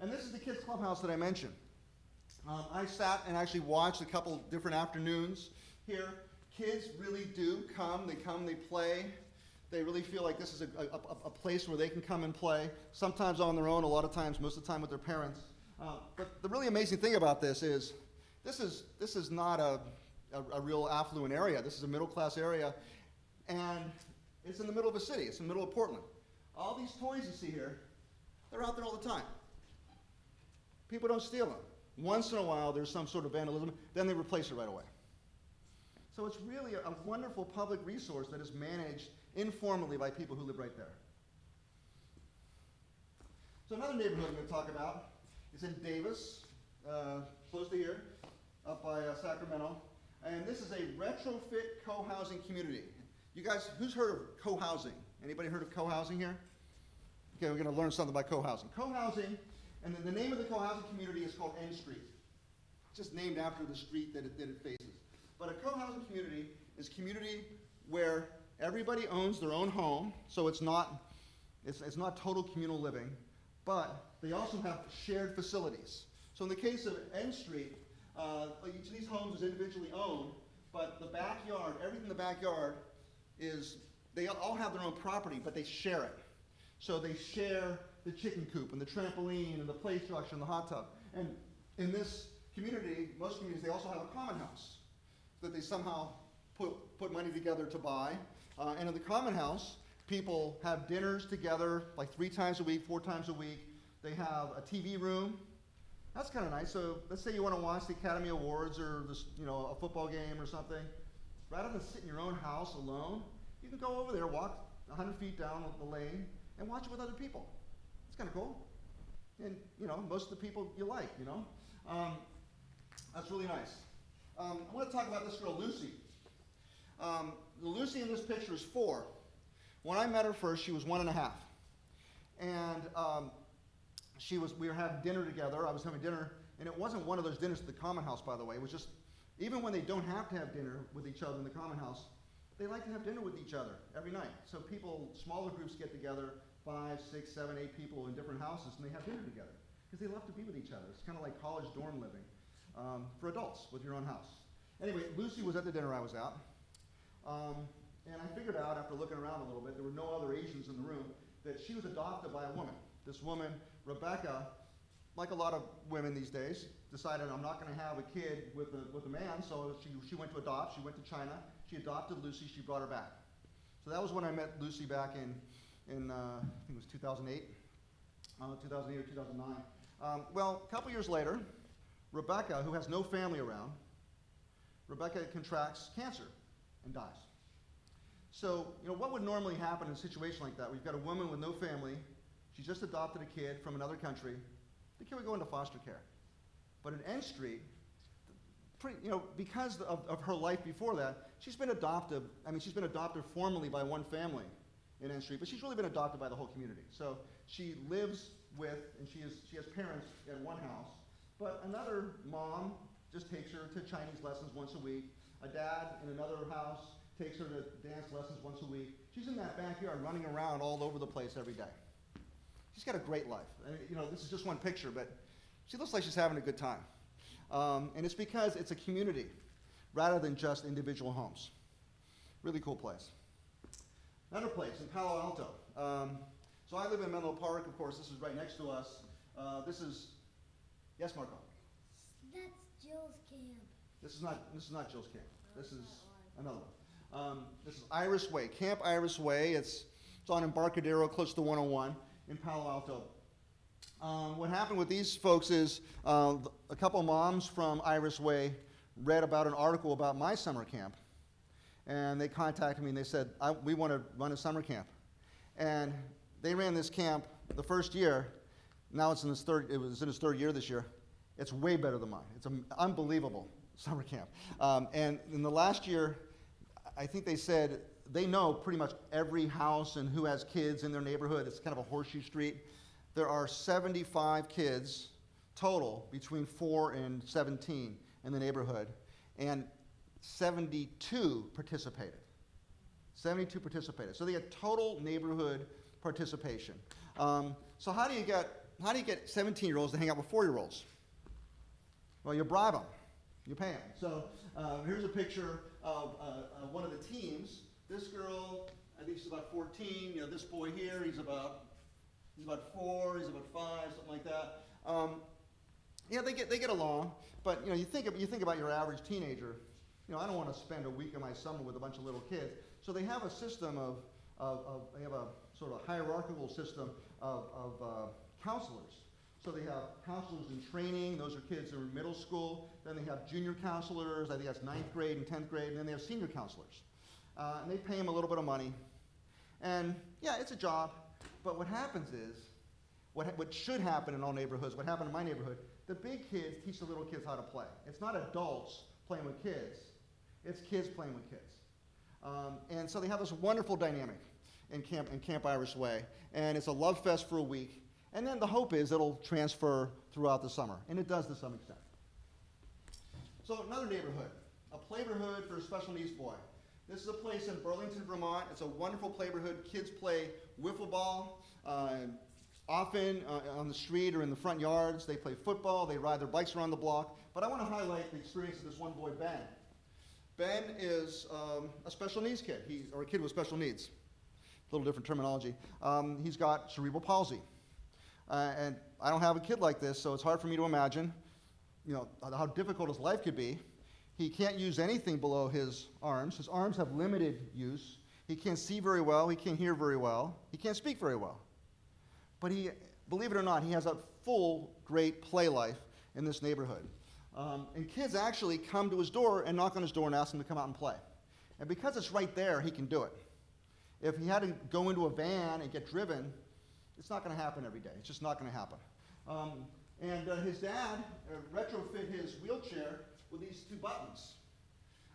and this is the kids' clubhouse that I mentioned. Um, I sat and actually watched a couple different afternoons here. Kids really do come, they come, they play. They really feel like this is a, a, a place where they can come and play, sometimes on their own, a lot of times, most of the time with their parents. Uh, but the really amazing thing about this is this is, this is not a, a, a real affluent area. This is a middle class area, and it's in the middle of a city, it's in the middle of Portland. All these toys you see here, they're out there all the time. People don't steal them. Once in a while, there's some sort of vandalism, then they replace it right away. So it's really a, wonderful public resource that is managed informally by people who live right there. So another neighborhood I'm going to talk about is in Davis, uh, close to here, up by uh, Sacramento. And this is a retrofit co-housing community. You guys, who's heard of co-housing? Anybody heard of co-housing here? Okay, we're going to learn something about co-housing. Co-housing, and then the name of the co-housing community is called N Street. It's just named after the street that it, that it faces. But a co-housing community is a community where everybody owns their own home, so it's not, it's, it's not total communal living, but they also have shared facilities. So in the case of N Street, uh, each of these homes is individually owned, but the backyard, everything in the backyard is, they all have their own property, but they share it. So they share the chicken coop and the trampoline and the play structure and the hot tub. And in this community, most communities, they also have a common house that they somehow put, put money together to buy. Uh, and in the common house, people have dinners together like three times a week, four times a week. They have a TV room. That's kind of nice. So let's say you want to watch the Academy Awards or this, you know, a football game or something. Rather than sit in your own house alone, you can go over there, walk 100 feet down the lane, and watch it with other people. It's kind of cool. And, you know, most of the people you like, you know. Um, that's really nice. Um, I want to talk about this girl, Lucy. Um, Lucy in this picture is four. When I met her first, she was one and a half. And um, she was, we were having dinner together. I was having dinner, and it wasn't one of those dinners at the common house, by the way. It was just, even when they don't have to have dinner with each other in the common house, they like to have dinner with each other every night. So people, smaller groups get together, five, six, seven, eight people in different houses, and they have dinner together because they love to be with each other. It's kind of like college dorm living um, for adults with your own house. Anyway, Lucy was at the dinner I was at, um, and I figured out after looking around a little bit, there were no other Asians in the room, that she was adopted by a woman. This woman, Rebecca, like a lot of women these days, decided I'm not going to have a kid with a, with a man, so she, she went to adopt. She went to China. She adopted Lucy. She brought her back. So that was when I met Lucy back in, in uh, I think it was 2008, uh, 2008 or 2009. Um, well, a couple years later, Rebecca, who has no family around, Rebecca contracts cancer and dies. So, you know, what would normally happen in a situation like that? We've got a woman with no family. She just adopted a kid from another country. The kid would go into foster care. But in N Street, you know, because of, of her life before that, she's been adopted. I mean, she's been adopted formally by one family in N Street, but she's really been adopted by the whole community. So she lives with, and she, is, she has parents at one house, but another mom just takes her to Chinese lessons once a week. A dad in another house takes her to dance lessons once a week. She's in that backyard running around all over the place every day. She's got a great life. I mean, you know, this is just one picture, but she looks like she's having a good time. Um, and it's because it's a community rather than just individual homes. Really cool place. Another place in Palo Alto. Um, so I live in Menlo Park, of course, this is right next to us. Uh, this is, yes, Marco. That's Jill's camp. This is not, this is not Jill's camp. This is another one. Um, this is Iris Way, Camp Iris Way. It's, it's on Embarcadero, close to 101 in Palo Alto. Um, what happened with these folks is uh, a couple moms from Iris Way read about an article about my summer camp, and they contacted me and they said, "We want to run a summer camp," and they ran this camp the first year. Now it's in its third. It was in its third year this year. It's way better than mine. It's an unbelievable summer camp. Um, and in the last year, I think they said they know pretty much every house and who has kids in their neighborhood. It's kind of a horseshoe street. There are 75 kids total between 4 and 17 in the neighborhood, and 72 participated. 72 participated. So they had total neighborhood participation. Um, so how do you get how do you get 17 year olds to hang out with 4 year olds? Well, you bribe them. You pay them. So uh, here's a picture of uh, uh, one of the teams. This girl, I think she's about 14. You know, this boy here, he's about he's about four. He's about five, something like that. Um, yeah, they get they get along. But you know, you think of, you think about your average teenager. You know, I don't want to spend a week of my summer with a bunch of little kids. So they have a system of, of, of they have a sort of hierarchical system of, of uh, counselors. So they have counselors in training, those are kids who are in middle school. Then they have junior counselors, I think that's ninth grade and 10th grade, and then they have senior counselors. Uh, and they pay them a little bit of money. And yeah, it's a job, but what happens is, what, ha- what should happen in all neighborhoods, what happened in my neighborhood, the big kids teach the little kids how to play. It's not adults playing with kids, it's kids playing with kids. Um, and so they have this wonderful dynamic in Camp, in Camp Iris Way. And it's a love fest for a week. And then the hope is it'll transfer throughout the summer. And it does to some extent. So another neighborhood, a playborhood for a special needs boy. This is a place in Burlington, Vermont. It's a wonderful playborhood. Kids play wiffle ball, uh, often uh, on the street or in the front yards. They play football. They ride their bikes around the block. But I want to highlight the experience of this one boy, Ben. Ben is um, a special needs kid, he, or a kid with special needs. A little different terminology. Um, he's got cerebral palsy. Uh, and I don't have a kid like this, so it's hard for me to imagine, you know, how difficult his life could be. He can't use anything below his arms. His arms have limited use. He can't see very well. He can't hear very well. He can't speak very well. But he, believe it or not, he has a full, great play life in this neighborhood. Um, and kids actually come to his door and knock on his door and ask him to come out and play. And because it's right there, he can do it. If he had to go into a van and get driven, it's not going to happen every day. It's just not going to happen. Um, and uh, his dad uh, retrofit his wheelchair with these two buttons.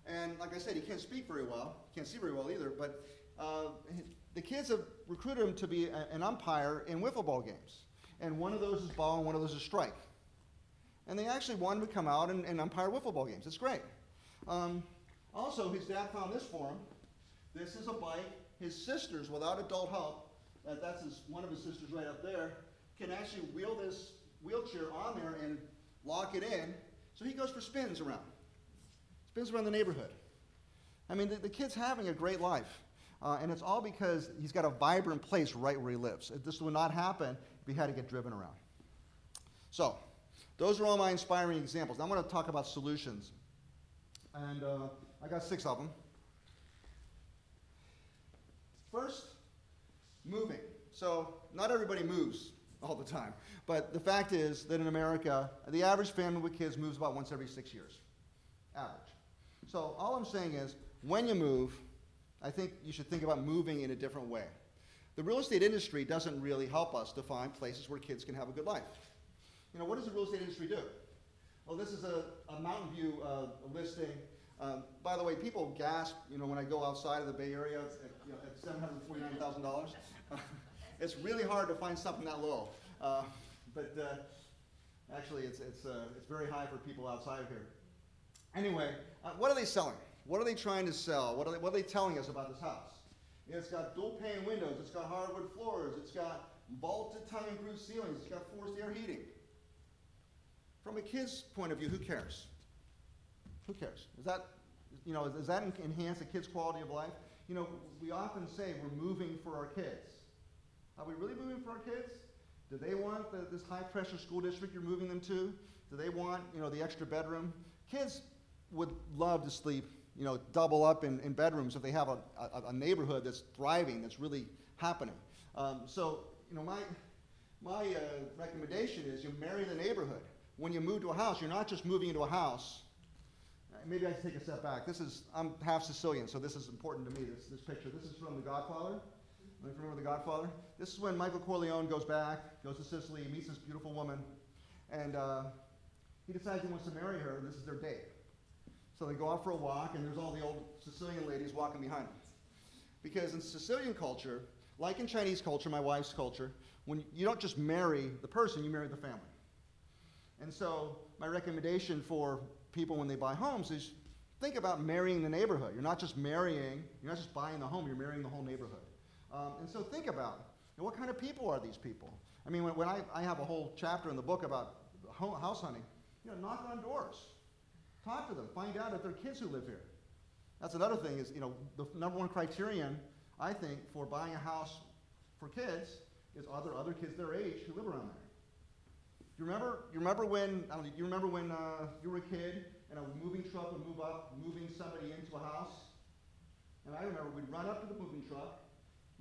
And like I said, he can't speak very well, can't see very well either, but uh, the kids have recruited him to be a, an umpire in wiffle ball games. And one of those is ball and one of those is strike. And they actually want him to come out and, and umpire wiffle ball games. It's great. Um, also, his dad found this for him. This is a bike. His sisters, without adult help, that's his, one of his sisters right up there, can actually wheel this wheelchair on there and lock it in. So he goes for spins around, spins around the neighborhood. I mean, the, the kid's having a great life. Uh, and it's all because he's got a vibrant place right where he lives. This would not happen if he had to get driven around. So, those are all my inspiring examples. Now I'm going to talk about solutions. And uh, I got six of them. First, moving. So, not everybody moves all the time. But the fact is that in America, the average family with kids moves about once every six years. Average. So, all I'm saying is, when you move, I think you should think about moving in a different way. The real estate industry doesn't really help us to find places where kids can have a good life. You know, what does the real estate industry do? Well, this is a, a Mountain View uh, listing. Um, by the way, people gasp, you know, when I go outside of the Bay Area at, you know, at $749,000. *laughs* it's really hard to find something that low. Uh, but uh, actually, it's, it's, uh, it's very high for people outside of here. Anyway, uh, what are they selling? What are they trying to sell? What are they, what are they telling us about this house? It's got dual pane windows, it's got hardwood floors, it's got vaulted tongue-and-groove ceilings, it's got forced air heating. From a kid's point of view, who cares? Who cares? Is that, you know, does that enhance a kid's quality of life? You know, we often say we're moving for our kids. Are we really moving for our kids? Do they want the, this high-pressure school district you're moving them to? Do they want, you know, the extra bedroom? Kids would love to sleep, you know, double up in, in bedrooms if they have a, a, a neighborhood that's thriving, that's really happening. Um, so, you know, my, my uh, recommendation is you marry the neighborhood. When you move to a house, you're not just moving into a house. Uh, Maybe I should take a step back. This is, I'm half Sicilian, so this is important to me, this, this picture. This is from The Godfather. Remember The Godfather? This is when Michael Corleone goes back, goes to Sicily, meets this beautiful woman, and uh, he decides he wants to marry her, and this is their date. So they go out for a walk, and there's all the old Sicilian ladies walking behind them. Because in Sicilian culture, like in Chinese culture, my wife's culture, when you don't just marry the person, you marry the family. And so my recommendation for people when they buy homes is think about marrying the neighborhood. You're not just marrying, you're not just buying the home, you're marrying the whole neighborhood. Um, and so think about you know, what kind of people are these people? I mean, when, when I, I have a whole chapter in the book about house hunting, you know, knock on doors, talk to them, find out if there are kids who live here. That's another thing is, you know, the number one criterion, I think, for buying a house for kids is are there other kids their age who live around there? You remember? You remember when? I don't know, you remember when uh, you were a kid and a moving truck would move up, moving somebody into a house? And I remember we'd run up to the moving truck.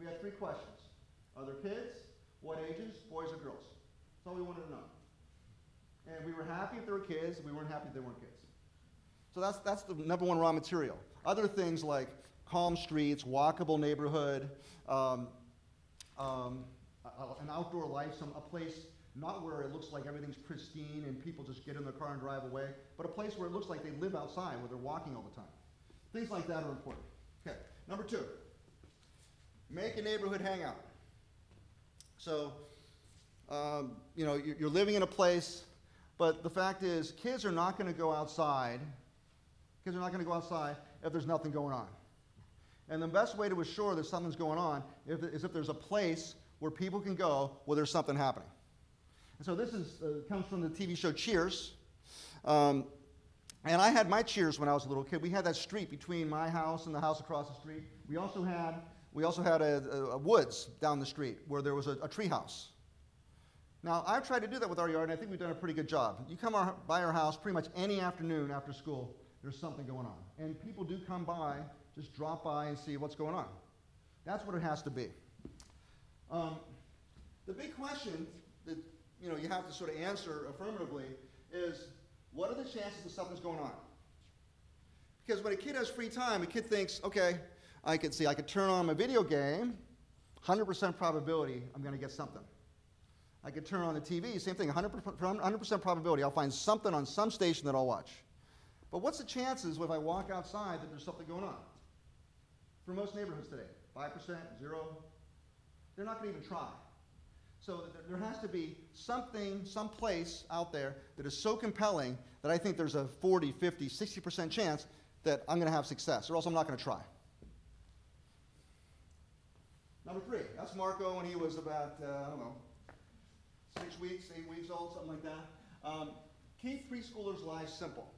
We had three questions: Are there kids? What ages? Boys or girls? That's all we wanted to know. And we were happy if there were kids. We weren't happy if there weren't kids. So that's that's the number one raw material. Other things like calm streets, walkable neighborhood, um, um, an outdoor life, some a place not where it looks like everything's pristine and people just get in their car and drive away, but a place where it looks like they live outside, where they're walking all the time. Things like that are important. Okay, number two, make a neighborhood hangout. So, um, you know, you're, living in a place, but the fact is, kids are not going to go outside. Kids are not going to go outside if there's nothing going on. And the best way to assure that something's going on is if there's a place where people can go where there's something happening. And so this is, uh, comes from the TV show Cheers. Um, and I had my Cheers when I was a little kid. We had that street between my house and the house across the street. We also had, we also had a, a, a woods down the street where there was a, a tree house. Now, I've tried to do that with our yard, and I think we've done a pretty good job. You come our, by our house pretty much any afternoon after school, there's something going on. And people do come by, just drop by and see what's going on. That's what it has to be. Um, the big question that you know you have to sort of answer affirmatively is what are the chances that something's going on? Because when a kid has free time, a kid thinks, okay, I could see, I could turn on my video game, 100% probability I'm going to get something. I could turn on the TV, same thing, 100%, 100% probability I'll find something on some station that I'll watch. But what's the chances if I walk outside that there's something going on? For most neighborhoods today, 5%, 0, they're not going to even try. So th- there has to be something, some place out there that is so compelling that I think there's a 40, 50, 60% chance that I'm going to have success, or else I'm not going to try. Number three, that's Marco when he was about, uh, I don't know, six weeks, eight weeks old, something like that. Um, keep preschoolers' lives simple.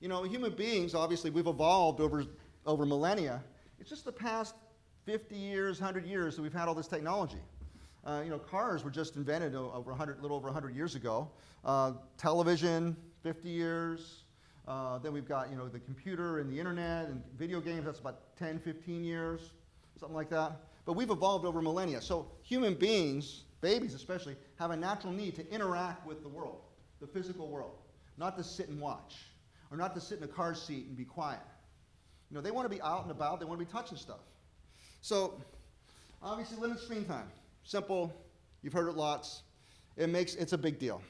You know, human beings, obviously, we've evolved over, over millennia. It's just the past 50 years, 100 years that we've had all this technology. Uh, you know, cars were just invented over 100, little over 100 years ago. Uh, television, 50 years. Uh, then we've got, you know, the computer and the internet and video games, that's about 10, 15 years, something like that. But we've evolved over millennia. So human beings, babies especially, have a natural need to interact with the world, the physical world, not to sit and watch, or not to sit in a car seat and be quiet. You know, they want to be out and about, they want to be touching stuff. So, obviously, limit screen time. Simple, you've heard it lots. It makes, it's a big deal.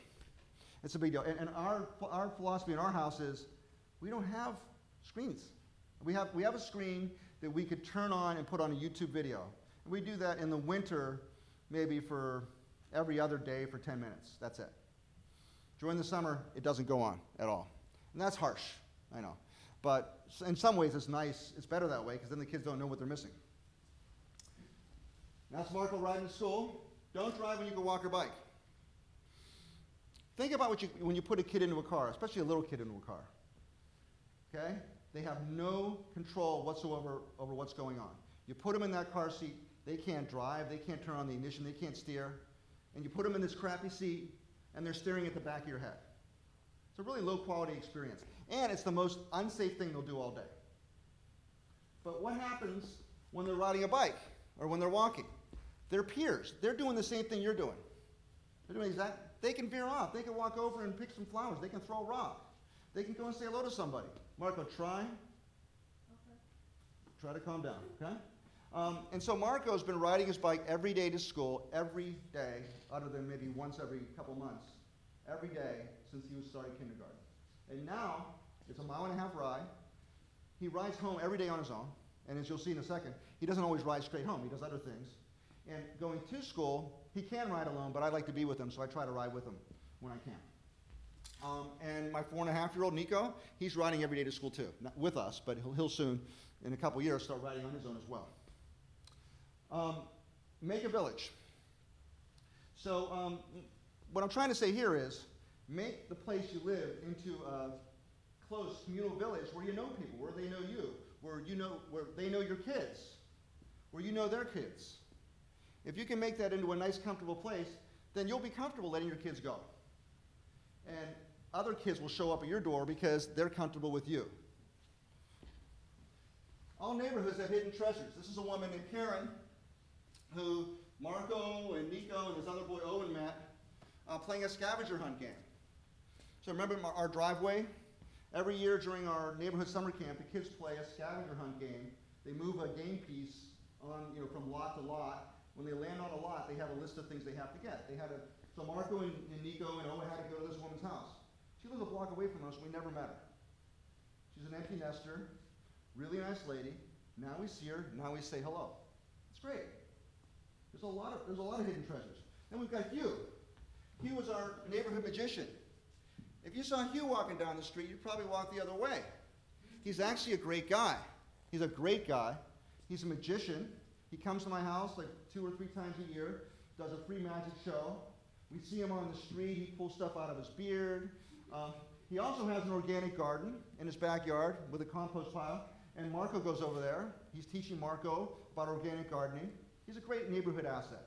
It's a big deal. And, and our, our philosophy in our house is we don't have screens. We have, we have a screen that we could turn on and put on a YouTube video. And we do that in the winter, maybe for every other day for 10 minutes. That's it. During the summer, it doesn't go on at all. And that's harsh, I know. But in some ways, it's nice. It's better that way because then the kids don't know what they're missing. That's Marco riding to school. Don't drive when you can walk or bike. Think about what you, when you put a kid into a car, especially a little kid into a car. Okay? They have no control whatsoever over what's going on. You put them in that car seat, they can't drive, they can't turn on the ignition, they can't steer. and you put them in this crappy seat, and they're staring at the back of your head. It's a really low quality experience. And it's the most unsafe thing they'll do all day. But what happens when they're riding a bike or when they're walking? Their peers, they're doing the same thing you're doing. They're doing exact. They can veer off. They can walk over and pick some flowers. They can throw a rock. They can go and say hello to somebody. Marco, try. Try to calm down, okay? Um, and so Marco's been riding his bike every day to school, every day, other than maybe once every couple months, every day since he was starting kindergarten. And now it's a mile and a half ride. He rides home every day on his own, and as you'll see in a second, he doesn't always ride straight home. He does other things. And going to school, he can ride alone, but I like to be with him, so I try to ride with him when I can. Um, and my four and a half year old Nico, he's riding every day to school too, not with us, but he'll, he'll soon, in a couple years, start riding on his own as well. Um, make a village. So, um, what I'm trying to say here is make the place you live into a close communal village where you know people, where they know you, where you know where they know your kids, where you know their kids. If you can make that into a nice, comfortable place, then you'll be comfortable letting your kids go. And other kids will show up at your door because they're comfortable with you. All neighborhoods have hidden treasures. This is a woman named Karen who Marco and Nico and his other boy Owen met uh, playing a scavenger hunt game. So remember our driveway? Every year during our neighborhood summer camp, the kids play a scavenger hunt game. They move a game piece on, you know, from lot to lot. When they land on a lot, they have a list of things they have to get. They had a, so Marco and, and Nico and Owen had to go to this woman's house. She lives a block away from us. We never met her. She's an empty nester, really nice lady. Now we see her. Now we say hello. It's great. There's a lot of there's a lot of hidden treasures. Then we've got Hugh. Hugh was our neighborhood magician. If you saw Hugh walking down the street, you'd probably walk the other way. He's actually a great guy. He's a great guy. He's a magician. He comes to my house like two or three times a year, does a free magic show. We see him on the street. He pulls stuff out of his beard. Um, he also has an organic garden in his backyard with a compost pile. And Marco goes over there. He's teaching Marco about organic gardening. He's a great neighborhood asset.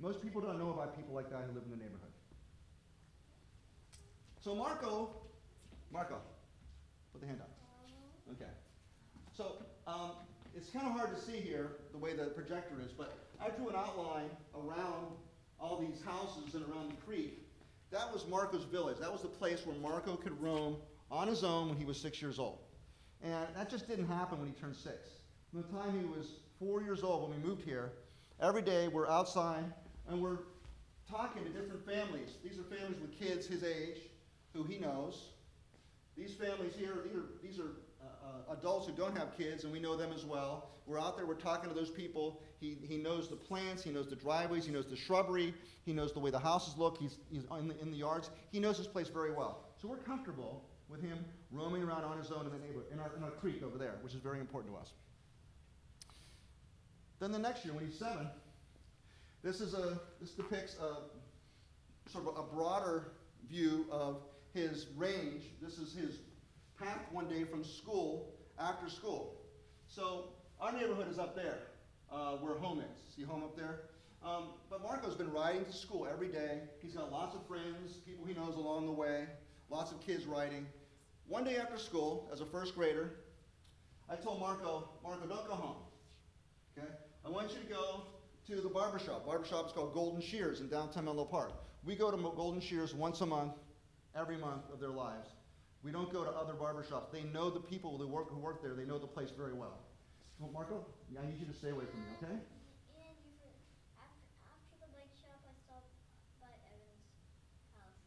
Most people don't know about people like that who live in the neighborhood. So Marco, Marco, put the hand up. Okay. So um, it's kind of hard to see here the way the projector is, but I drew an outline around all these houses and around the creek. That was Marco's village. That was the place where Marco could roam on his own when he was six years old. And that just didn't happen when he turned six. From the time he was four years old when we moved here, every day we're outside and we're talking to different families. These are families with kids his age who he knows. These families here, these are, these are uh, adults who don't have kids, and we know them as well. We're out there, we're talking to those people. He, he knows the plants, he knows the driveways, he knows the shrubbery, he knows the way the houses look, he's, he's in, the, in the yards. He knows this place very well. So we're comfortable with him roaming around on his own in the neighborhood, in our, in our creek over there, which is very important to us. Then the next year, when he's seven, this is a this depicts a sort of a broader view of his range. This is his one day from school after school. So our neighborhood is up there, uh, where home is. See home up there? Um, but Marco's been riding to school every day. He's got lots of friends, people he knows along the way, lots of kids riding. One day after school, as a first grader, I told Marco, Marco, don't go home. Okay? I want you to go to the barbershop. Barbershop is called Golden Shears in downtown Menlo Park. We go to Golden Shears once a month, every month of their lives. We don't go to other barbershops. They know the people who work, who work there. They know the place very well. So, Marco, I need you to stay away from me, okay? And you for, after, after the bike shop, I stopped by Evan's house.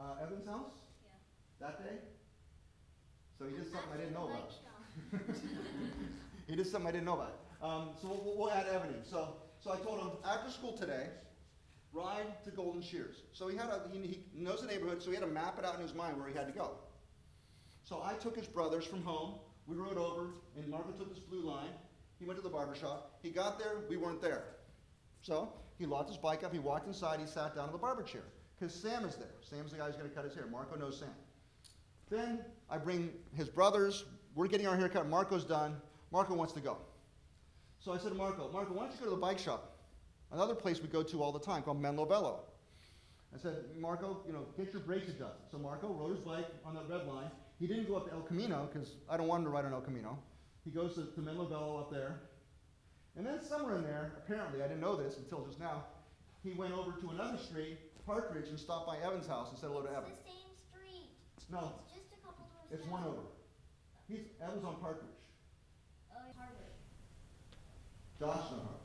Uh, Evan's house? Yeah. That day? So he did something I didn't know about. the bike shop. He did something I didn't know about. Um, so we'll, we'll add Evan in. So, so I told him after school today, ride to Golden Shears. So he had a, he, he knows the neighborhood, so he had to map it out in his mind where he had to go. So I took his brothers from home. We rode over, and Marco took this blue line. He went to the barber shop. He got there, we weren't there. So he locked his bike up. He walked inside. He sat down in the barber chair because Sam is there. Sam's the guy who's going to cut his hair. Marco knows Sam. Then I bring his brothers. We're getting our hair cut. Marco's done. Marco wants to go. So I said to Marco, Marco, why don't you go to the bike shop? Another place we go to all the time called Menlo Velo. I said, Marco, you know, get your brakes adjusted. So Marco rode his bike on that red line. He didn't go up to El Camino because I don't want him to ride on El Camino. He goes to, to Menlo Velo up there. And then somewhere in there, apparently, I didn't know this until just now, he went over to another street, Partridge, and stopped by Evan's house and said hello to Evan. It's the same street. No, It's just a couple doors it's down. one over. He's, Evan's on Partridge. Oh, Harvard. Josh on Harvard.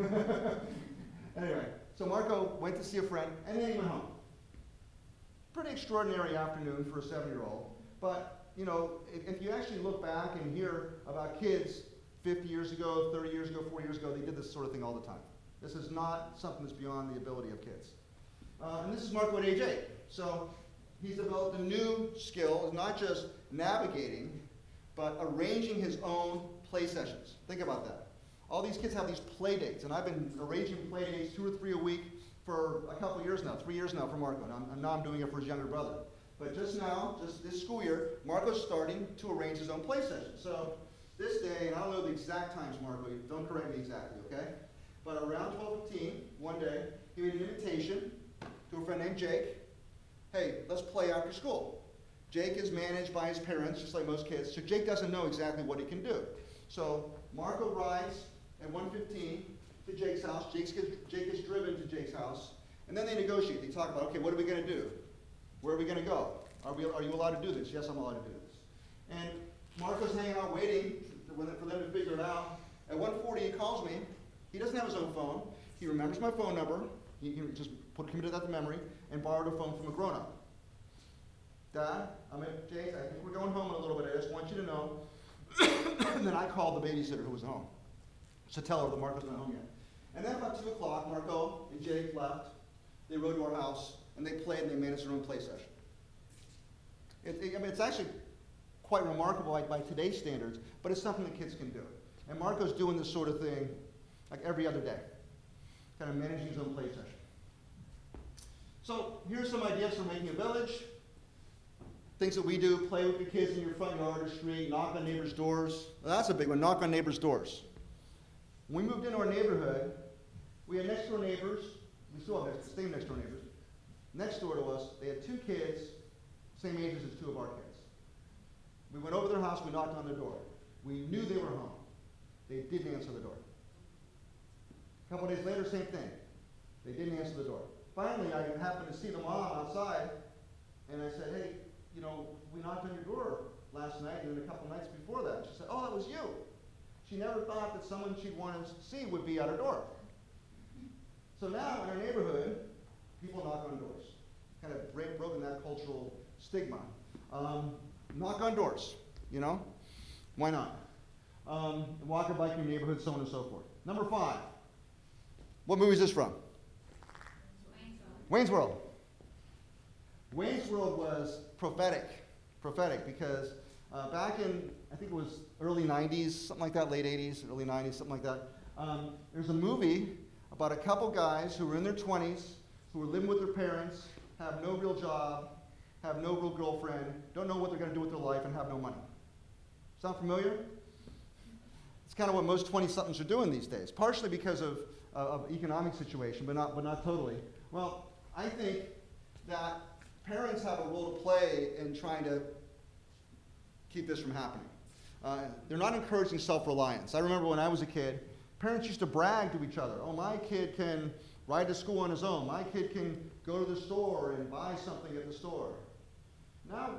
*laughs* Anyway, so Marco went to see a friend, and then he went home. Pretty extraordinary afternoon for a seven-year-old, but you know, if, if you actually look back and hear about kids 50 years ago, 30 years ago, 40 years ago, they did this sort of thing all the time. This is not something that's beyond the ability of kids. Uh, and this is Marco at age eight. So he's developed a new skill, not just navigating, but arranging his own play sessions. Think about that. All these kids have these play dates, and I've been arranging play dates two or three a week for a couple years now, three years now for Marco, and, I'm, now I'm doing it for his younger brother. But just now, just this school year, Marco's starting to arrange his own play session. So this day, and I don't know the exact times, Marco, don't correct me exactly, okay? But around 12:15, one day, he made an invitation to a friend named Jake. Hey, let's play after school. Jake is managed by his parents, just like most kids, so Jake doesn't know exactly what he can do. So Marco rides at 1:15 to Jake's house. Jake's Jake gets driven to Jake's house, and then they negotiate. They talk about, okay, what are we going to do? Where are we going to go? Are, we, are you allowed to do this? Yes, I'm allowed to do this. And Marco's hanging out waiting for them to figure it out. At 1:40, he calls me. He doesn't have his own phone. He remembers my phone number. He, he just put committed that to memory and borrowed a phone from a grown-up. Dad, I'm at Jake's. I think we're going home in a little bit. I just want you to know. *coughs* and then I called the babysitter who was home to tell her that Marco's not home yet. And then about 2 o'clock, Marco and Jake left. They rode to our house, and they played, and they managed their own play session. It, it- I mean, it's actually quite remarkable by, by today's standards, but it's something that kids can do. And Marco's doing this sort of thing like every other day, kind of managing his own play session. So here's some ideas for making a village. Things that we do, play with the kids in your front yard or street, knock on neighbors' doors. Well, that's a big one, knock on neighbors' doors. When we moved into our neighborhood, we had next door neighbors, we still have next, same next door neighbors. Next door to us, they had two kids, same ages as two of our kids. We went over their house, we knocked on their door. We knew they were home. They didn't answer the door. A couple days later, same thing. They didn't answer the door. Finally, I happened to see the mom outside, and I said, hey, you know, we knocked on your door last night and then a couple nights before that. She said, oh, that was you. She never thought that someone she'd want to see would be at her door. So now in our neighborhood, people knock on doors. Kind of break, broken that cultural stigma. Um, knock on doors, you know? Why not? Um, walk or bike in your neighborhood, so on and so forth. Number five. What movie is this from? Wayne's World. Wayne's World was prophetic, prophetic, because uh, back in, I think it was early 90s, something like that, late 80s, early 90s, something like that, um, there's a movie about a couple guys who were in their 20s, who were living with their parents, have no real job, have no real girlfriend, don't know what they're going to do with their life, and have no money. Sound familiar? It's kind of what most 20 somethings are doing these days, partially because of, uh, of economic situation, but not, but not totally. Well, I think that parents have a role to play in trying to keep this from happening. Uh, they're not encouraging self reliance. I remember when I was a kid, parents used to brag to each other oh, my kid can ride to school on his own, my kid can go to the store and buy something at the store. Now,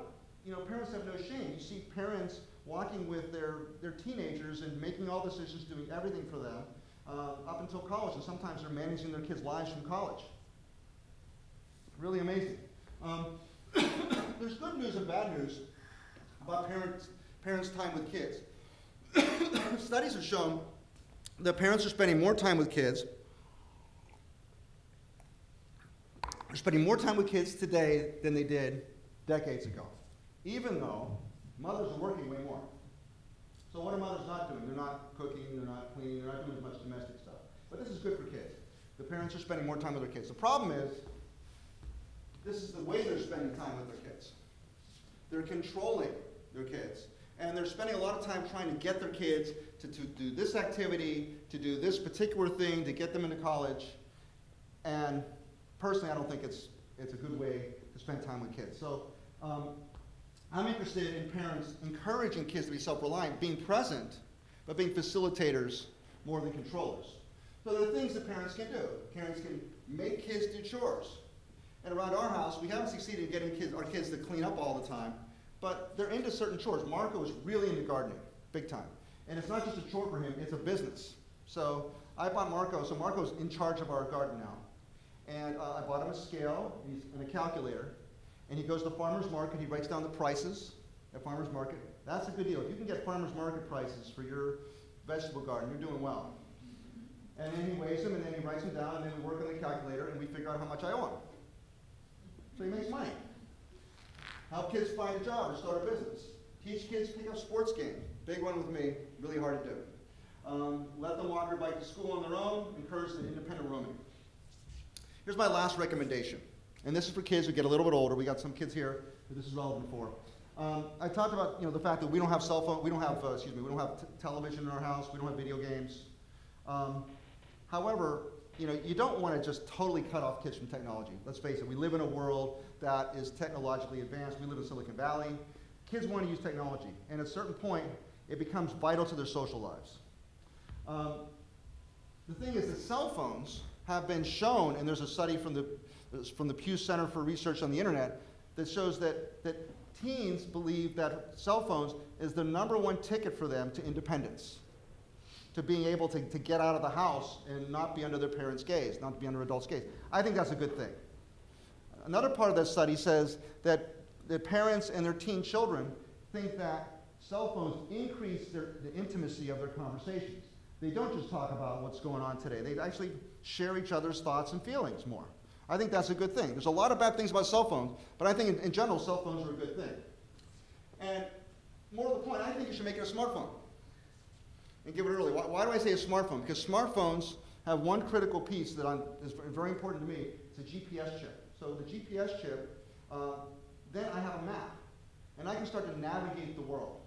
you know, parents have no shame. You see parents walking with their, their teenagers and making all decisions, doing everything for them uh, up until college, and sometimes they're managing their kids' lives from college. Really amazing. Um, *coughs* there's good news and bad news about parents, parents' time with kids. *coughs* Studies have shown that parents are spending more time with kids. They're spending more time with kids today than they did decades ago, even though mothers are working way more. So what are mothers not doing? They're not cooking, they're not cleaning, they're not doing as much domestic stuff. But this is good for kids. The parents are spending more time with their kids. The problem is, this is the way they're spending time with their kids. They're controlling their kids. And they're spending a lot of time trying to get their kids to, to do this activity, to do this particular thing, to get them into college. And personally, I don't think it's, it's a good way to spend time with kids. So um, I'm interested in parents encouraging kids to be self-reliant, being present, but being facilitators more than controllers. So there are things that parents can do. Parents can make kids do chores. And around our house, we haven't succeeded in getting kids, our kids to clean up all the time, but they're into certain chores. Marco is really into gardening, big time. And it's not just a chore for him, it's a business. So I bought Marco, so Marco's in charge of our garden now. And uh, I bought him a scale he's, and a calculator. And he goes to farmer's market, he writes down the prices at farmer's market. That's a good deal. If you can get farmer's market prices for your vegetable garden, you're doing well. And then he weighs them, and then he writes them down, and then we work on the calculator, and we figure out how much I owe him. So he makes money. Help kids find a job or start a business. Teach kids to pick up sports games. Big one with me, really hard to do. Um, let them walk or bike to school on their own, encourage the independent roaming. Here's my last recommendation, and this is for kids who get a little bit older. We got some kids here that this is relevant for. Um, I talked about you know the fact that we don't have cell phone, we don't have uh, excuse me, we don't have t- television in our house, we don't have video games. Um, however, you know you don't want to just totally cut off kids from technology. Let's face it, we live in a world that is technologically advanced. We live in Silicon Valley. Kids want to use technology, and at a certain point, it becomes vital to their social lives. Um, the thing is that cell phones have been shown, and there's a study from the, from the Pew Center for Research on the Internet that shows that, that teens believe that cell phones is the number one ticket for them to independence, to being able to, to get out of the house and not be under their parents' gaze, not to be under adults' gaze. I think that's a good thing. Another part of that study says that the parents and their teen children think that cell phones increase their, the intimacy of their conversations. They don't just talk about what's going on today. They actually share each other's thoughts and feelings more. I think that's a good thing. There's a lot of bad things about cell phones, but I think in, in general, cell phones are a good thing. And more to the point, I think you should make it a smartphone and give it early. Why, why do I say a smartphone? Because smartphones have one critical piece that I'm, is very important to me. It's a GPS chip. So the GPS chip, uh, then I have a map, and I can start to navigate the world.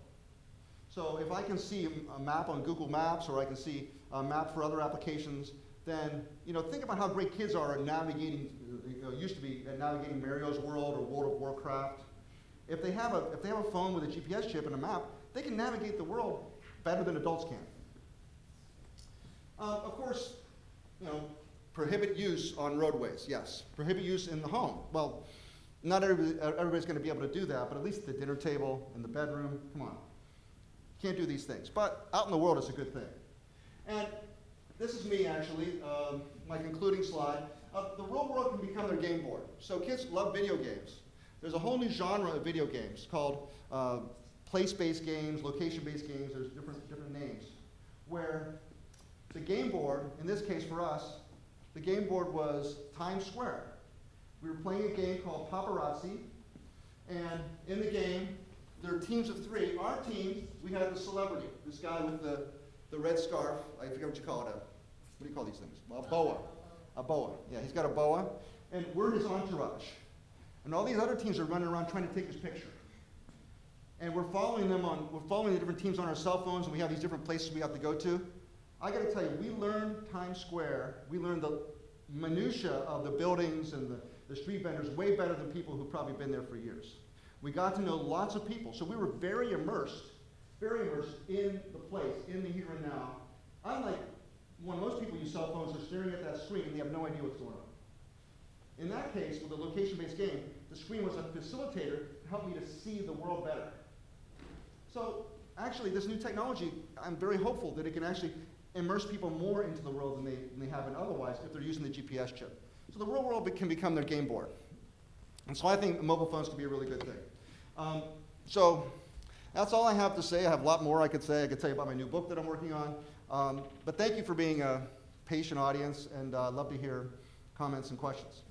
So if I can see a map on Google Maps or I can see a map for other applications, then you know think about how great kids are at navigating. You know, used to be at navigating Mario's World or World of Warcraft. If they have a if they have a phone with a GPS chip and a map, they can navigate the world better than adults can. Uh, of course, you know, prohibit use on roadways. Yes, prohibit use in the home. Well, not everybody, everybody's going to be able to do that, but at least the dinner table, and the bedroom. Come on. Can't do these things. But out in the world, it's a good thing. And this is me, actually, um, my concluding slide. Uh, the real world can become their game board. So kids love video games. There's a whole new genre of video games called uh, place-based games, location-based games. There's different, different names. Where the game board, in this case for us, the game board was Times Square. We were playing a game called Paparazzi, and in the game, there are teams of three. Our team, we had the celebrity, this guy with the, the red scarf. I forget what you call it. A, what do you call these things? A boa. A boa. Yeah, he's got a boa. And we're his entourage. And all these other teams are running around trying to take his picture. And we're following them on, we're following the different teams on our cell phones, and we have these different places we have to go to. I got to tell you, we learned Times Square, we learned the minutia of the buildings and the, the street vendors way better than people who've probably been there for years. We got to know lots of people, so we were very immersed, very immersed in the place, in the here and now. Unlike when most people use cell phones, they're staring at that screen and they have no idea what's going on. In that case, with a location-based game, the screen was a facilitator to help me to see the world better. So actually, this new technology, I'm very hopeful that it can actually immerse people more into the world than they, than they have been otherwise if they're using the GPS chip. So the real world can become their game board. And so I think mobile phones can be a really good thing. Um, so that's all I have to say. I have a lot more I could say. I could tell you about my new book that I'm working on. Um, but thank you for being a patient audience, and uh, I'd love to hear comments and questions.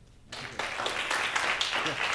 Yeah.